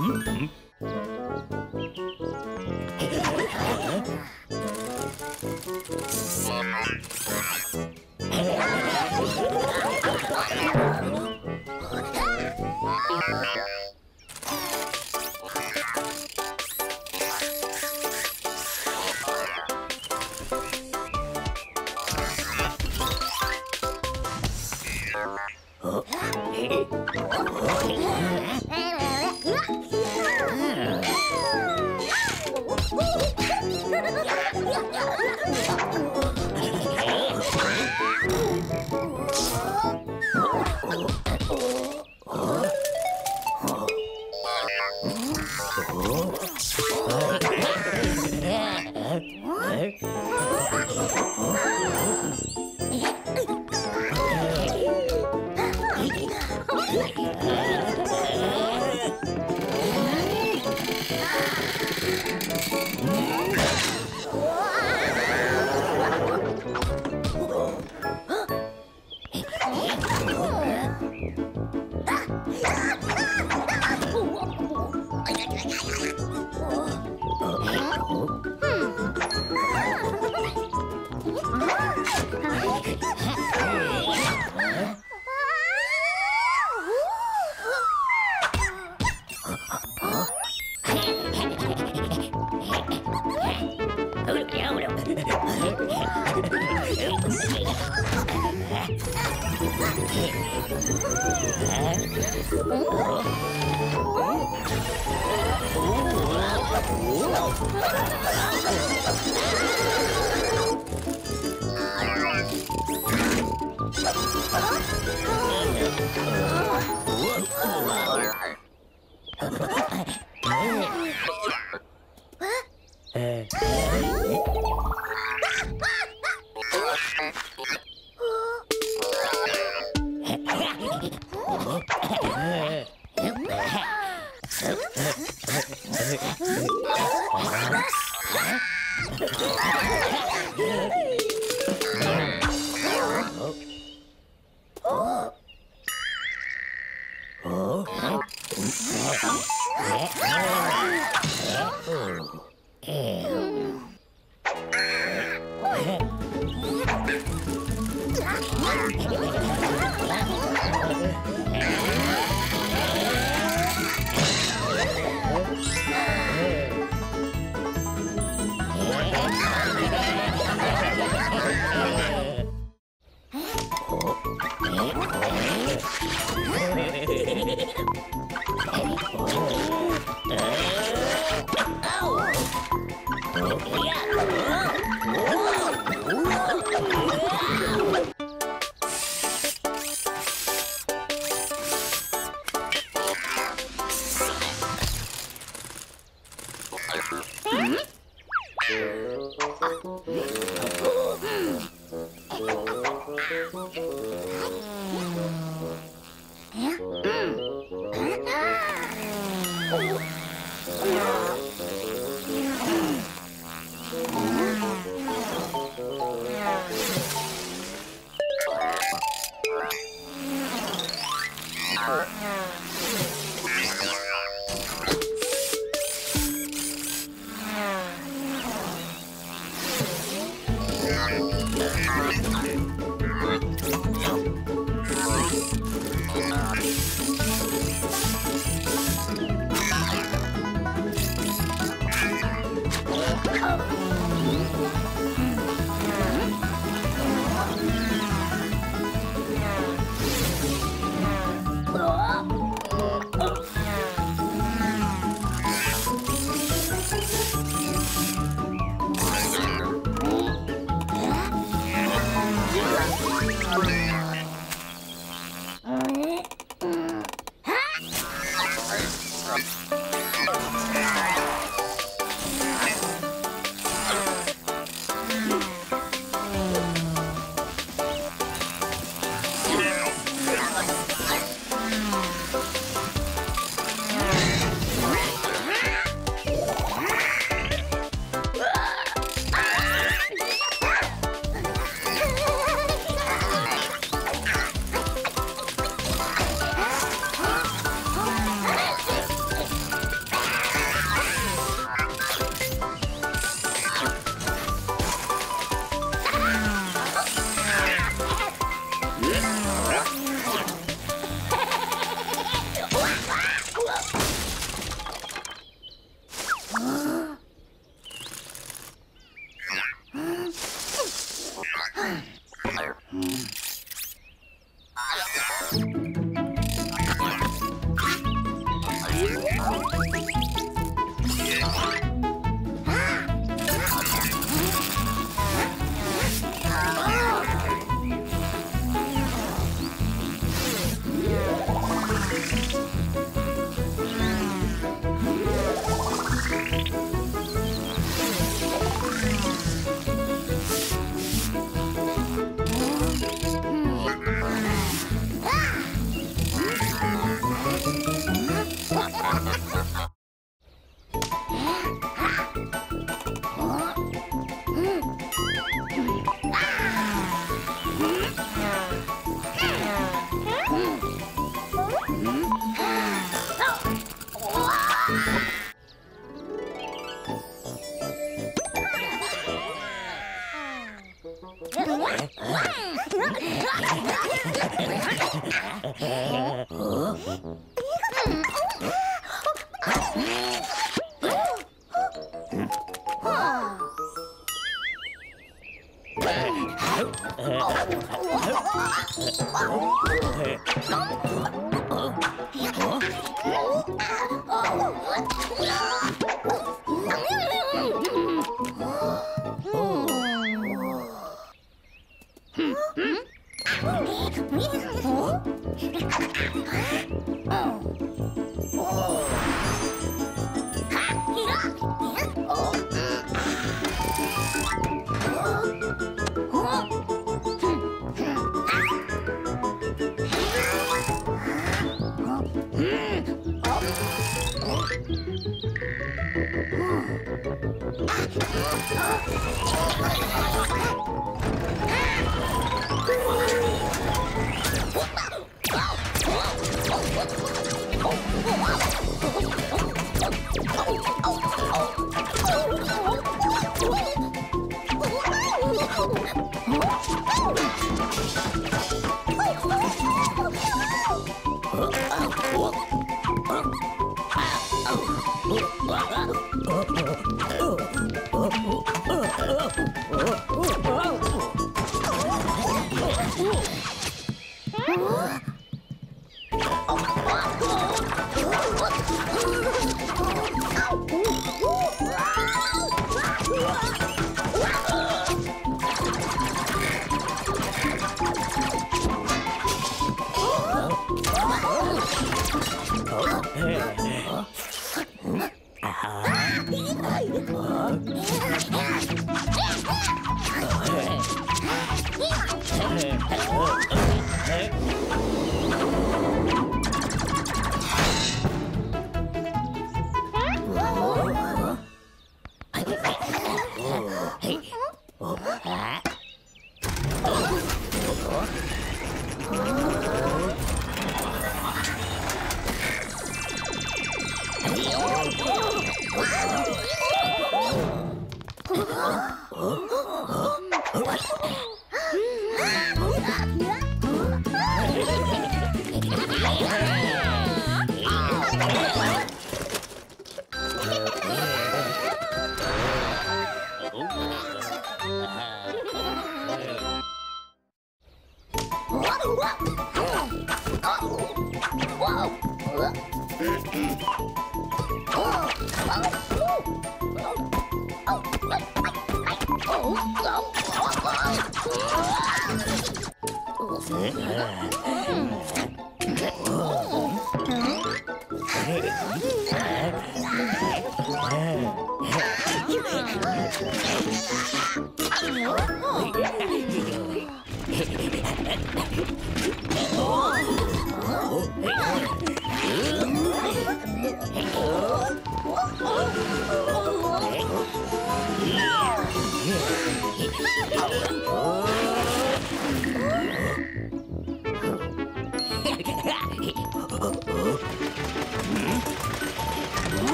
S1: Oh!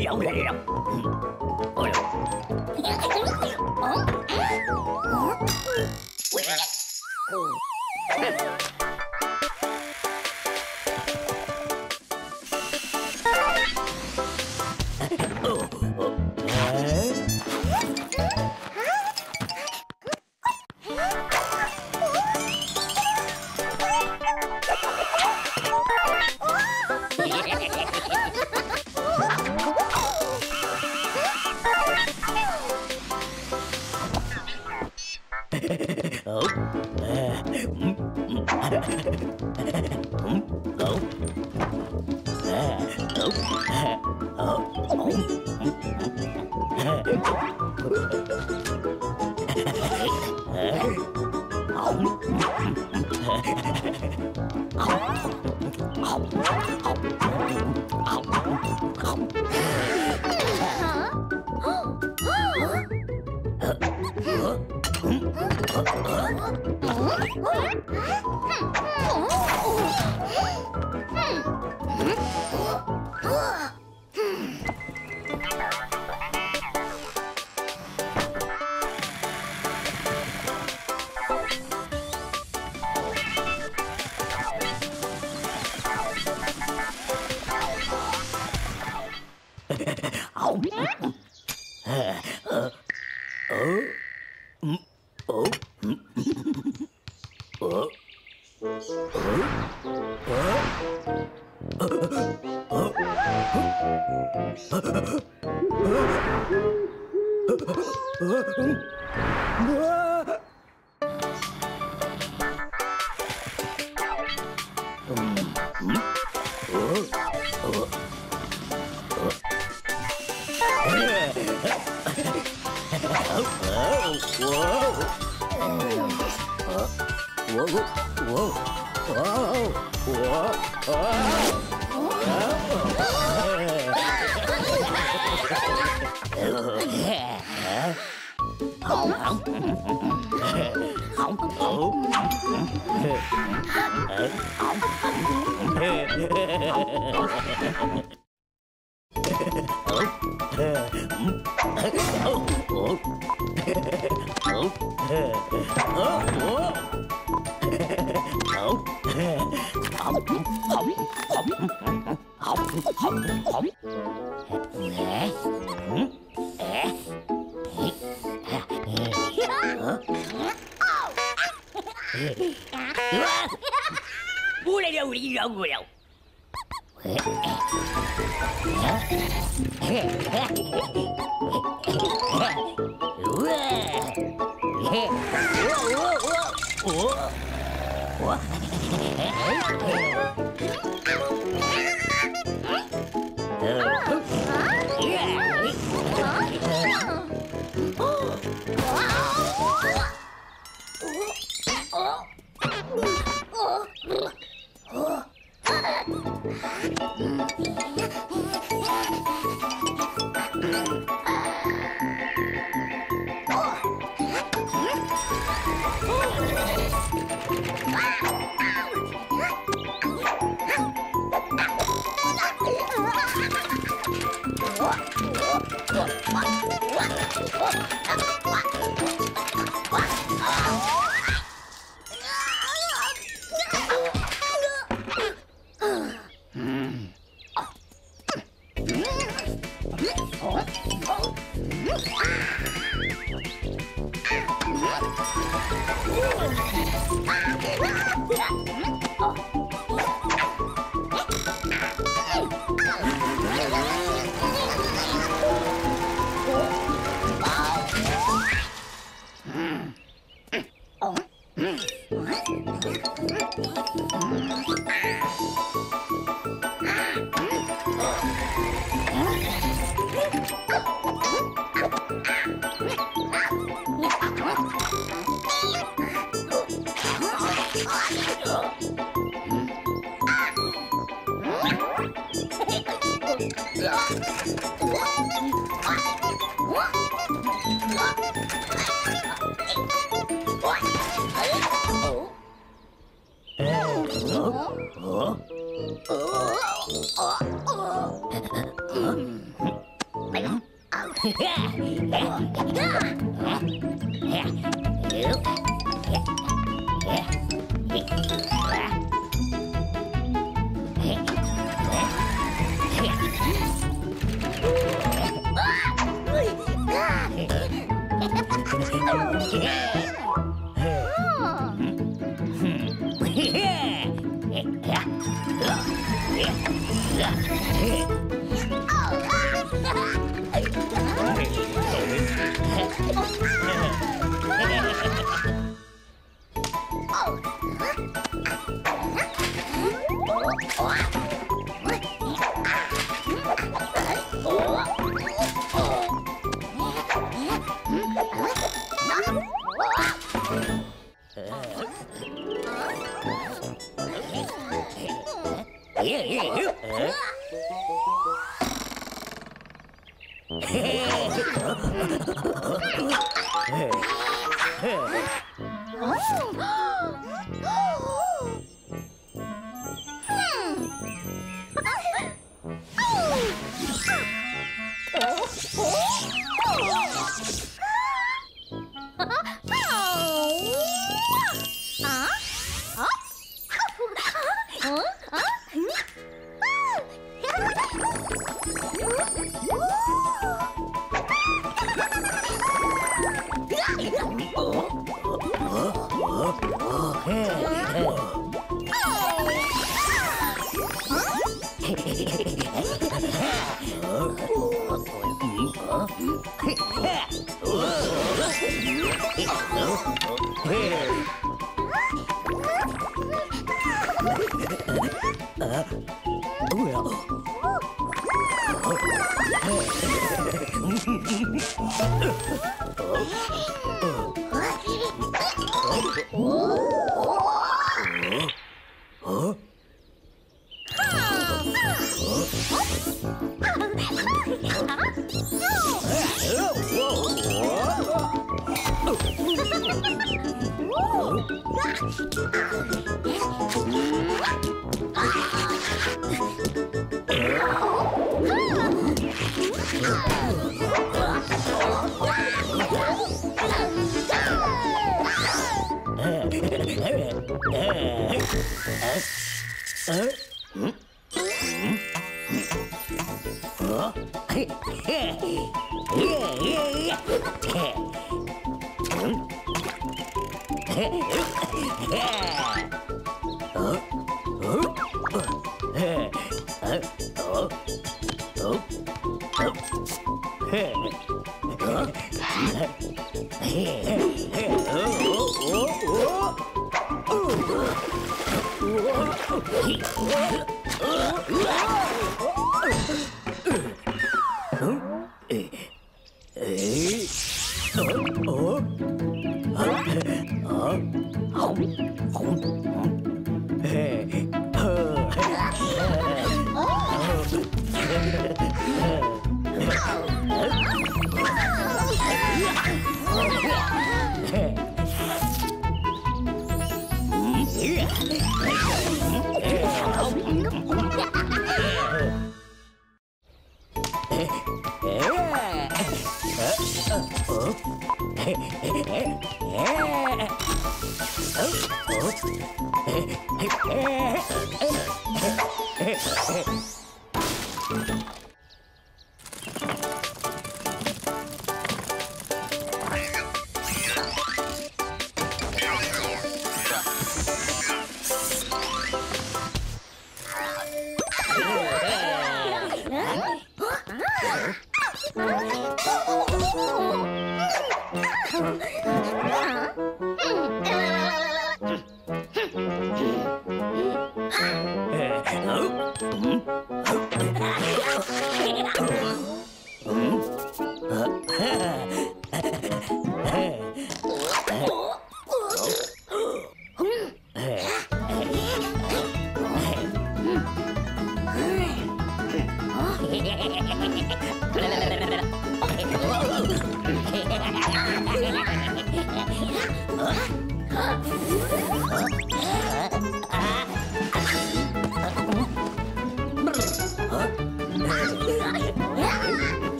S1: やおらや。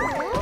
S2: Oh!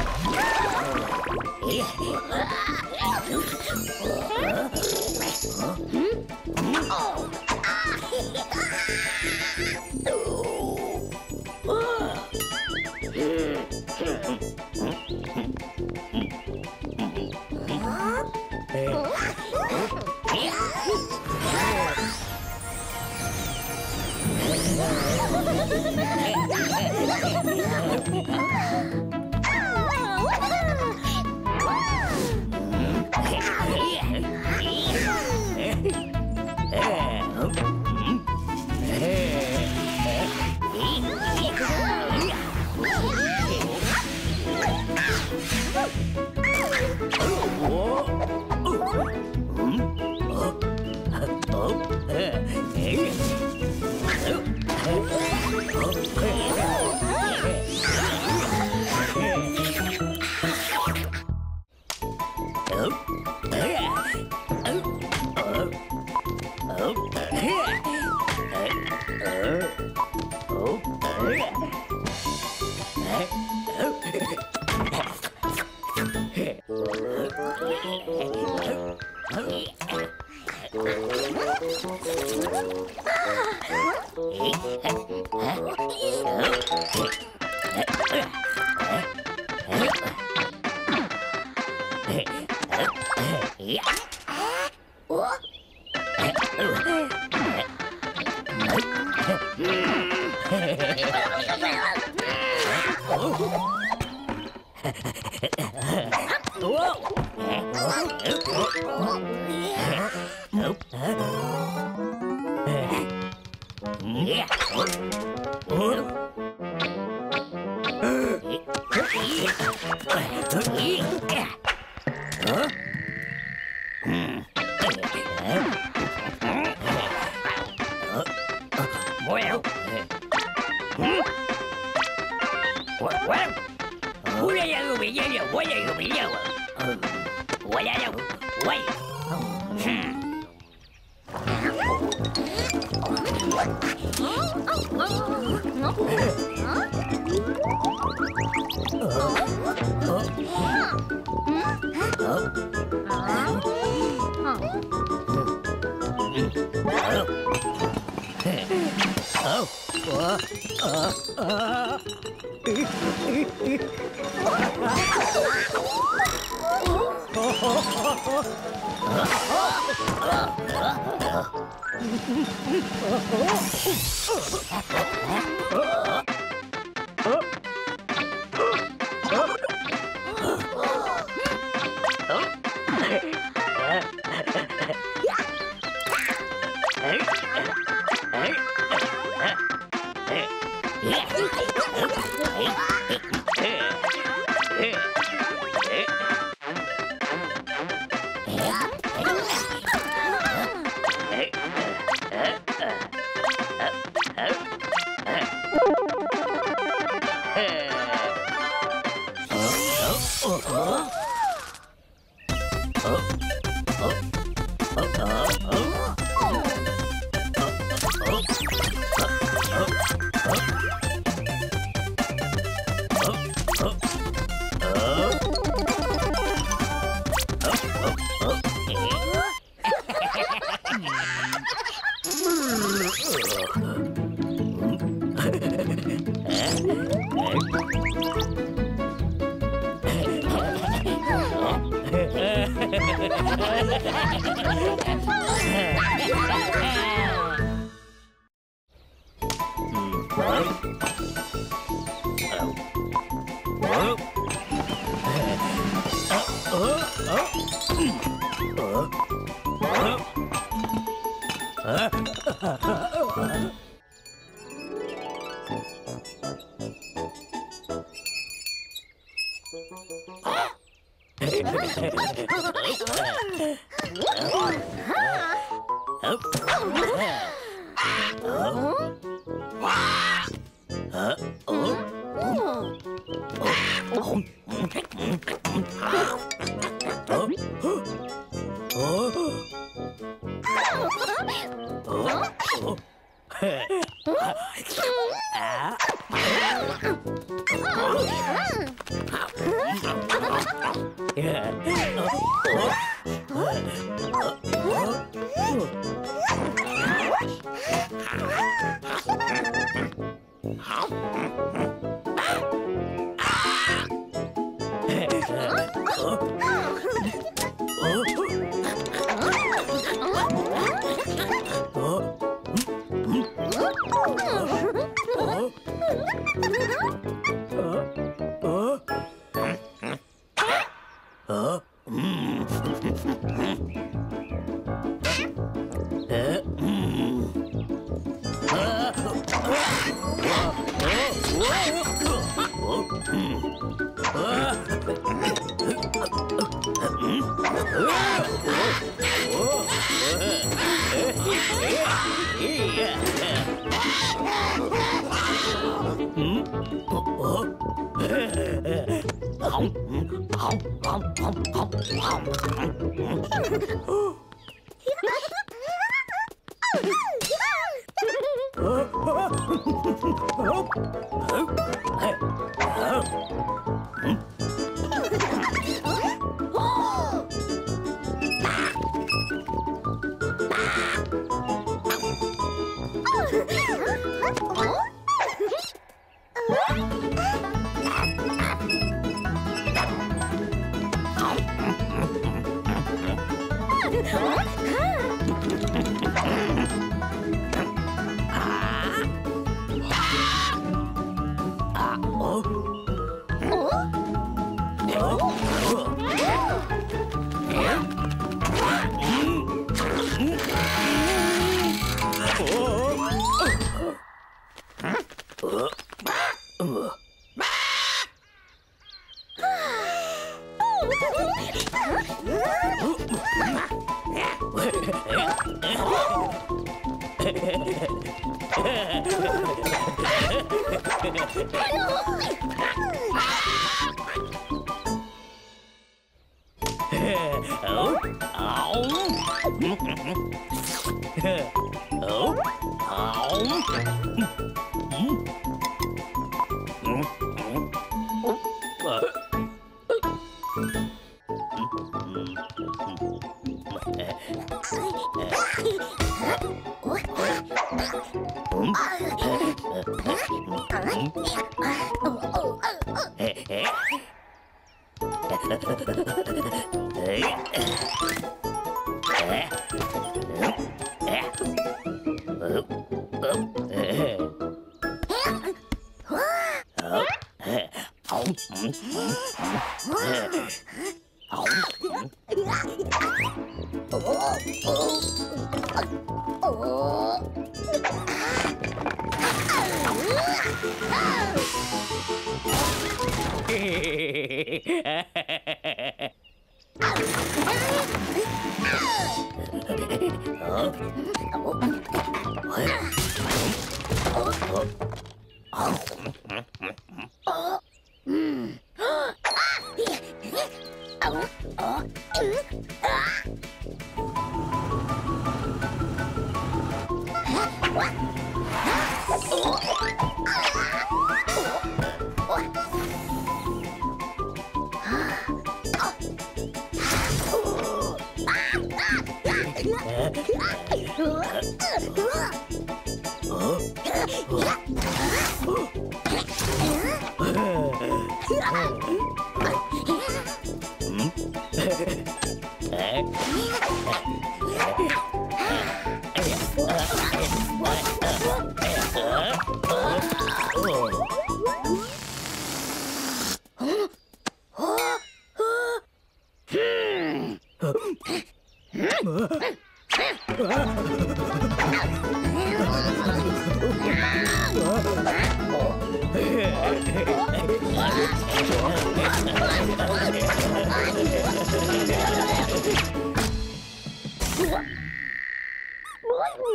S2: Oh!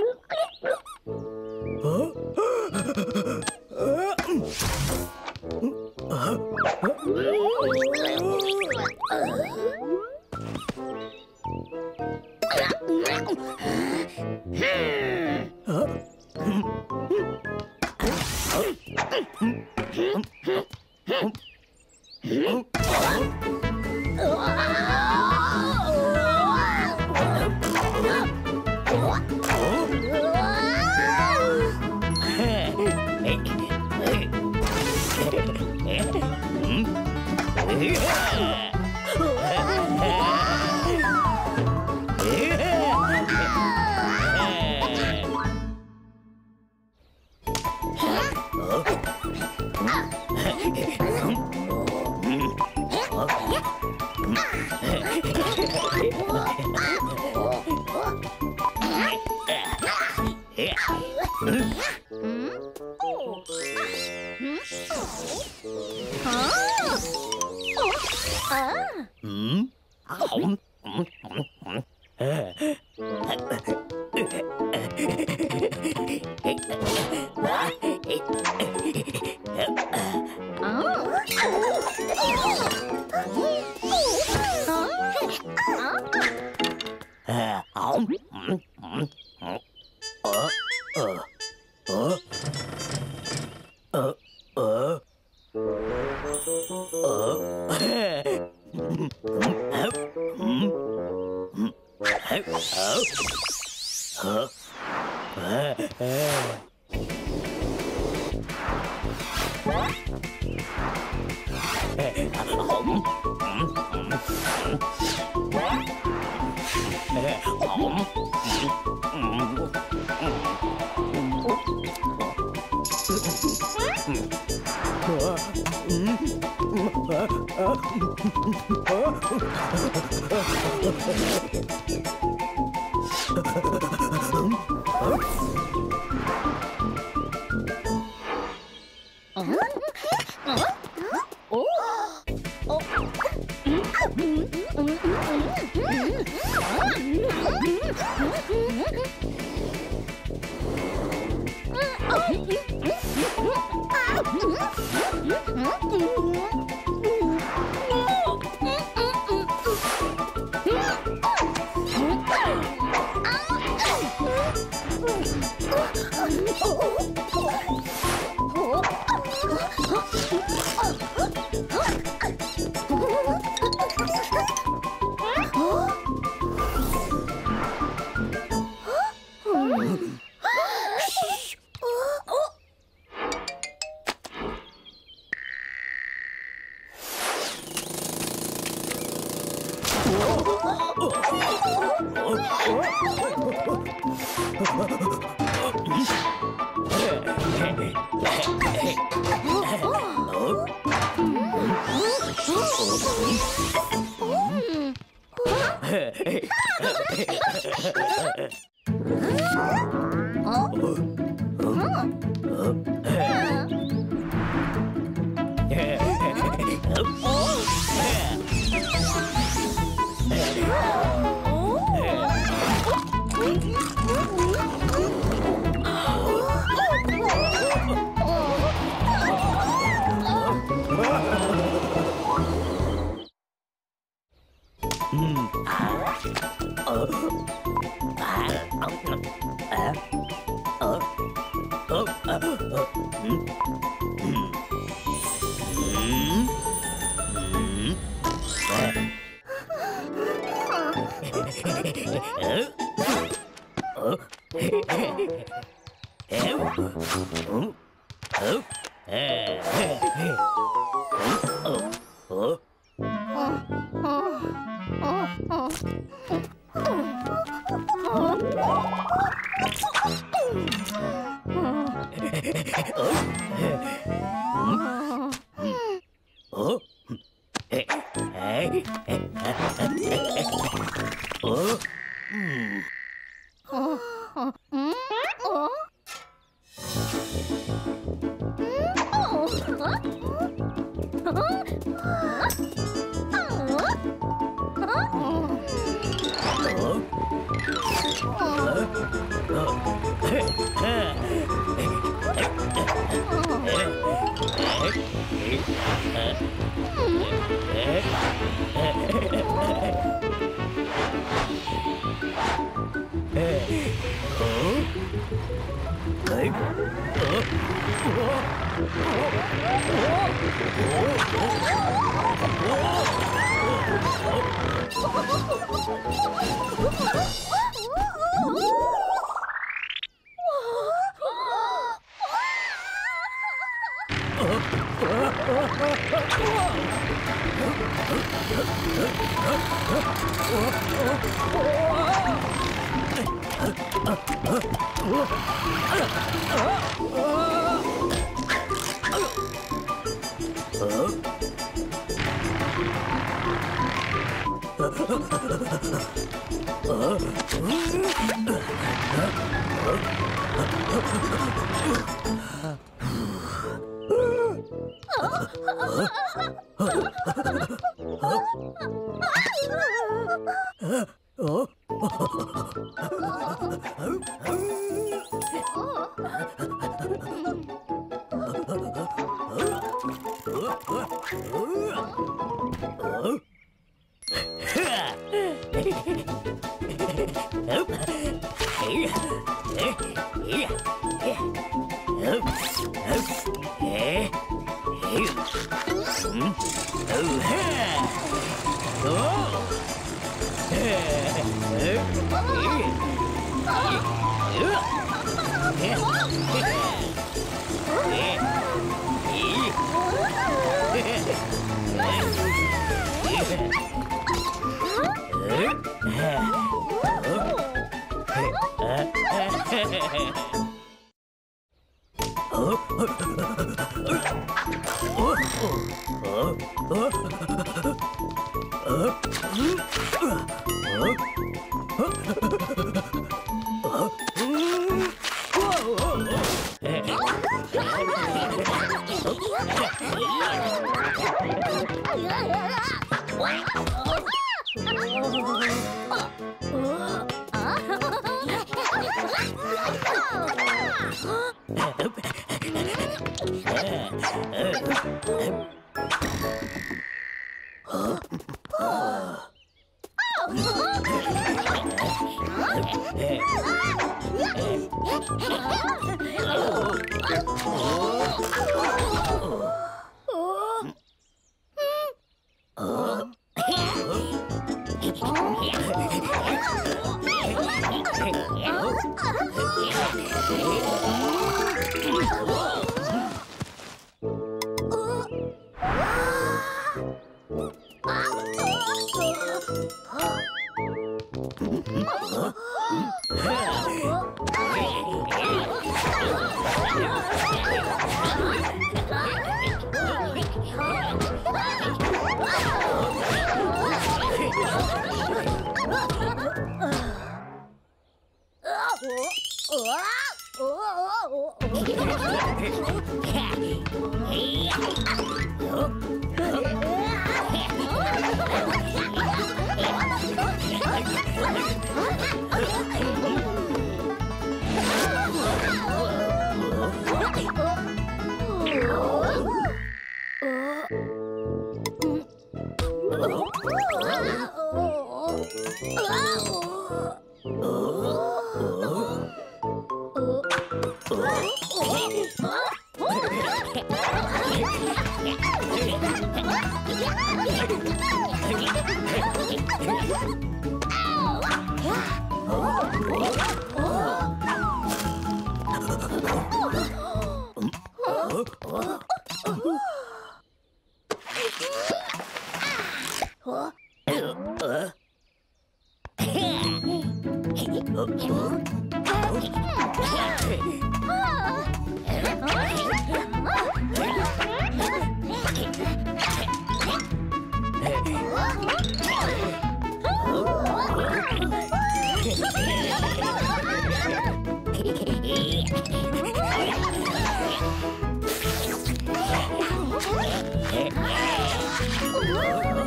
S1: Uhul!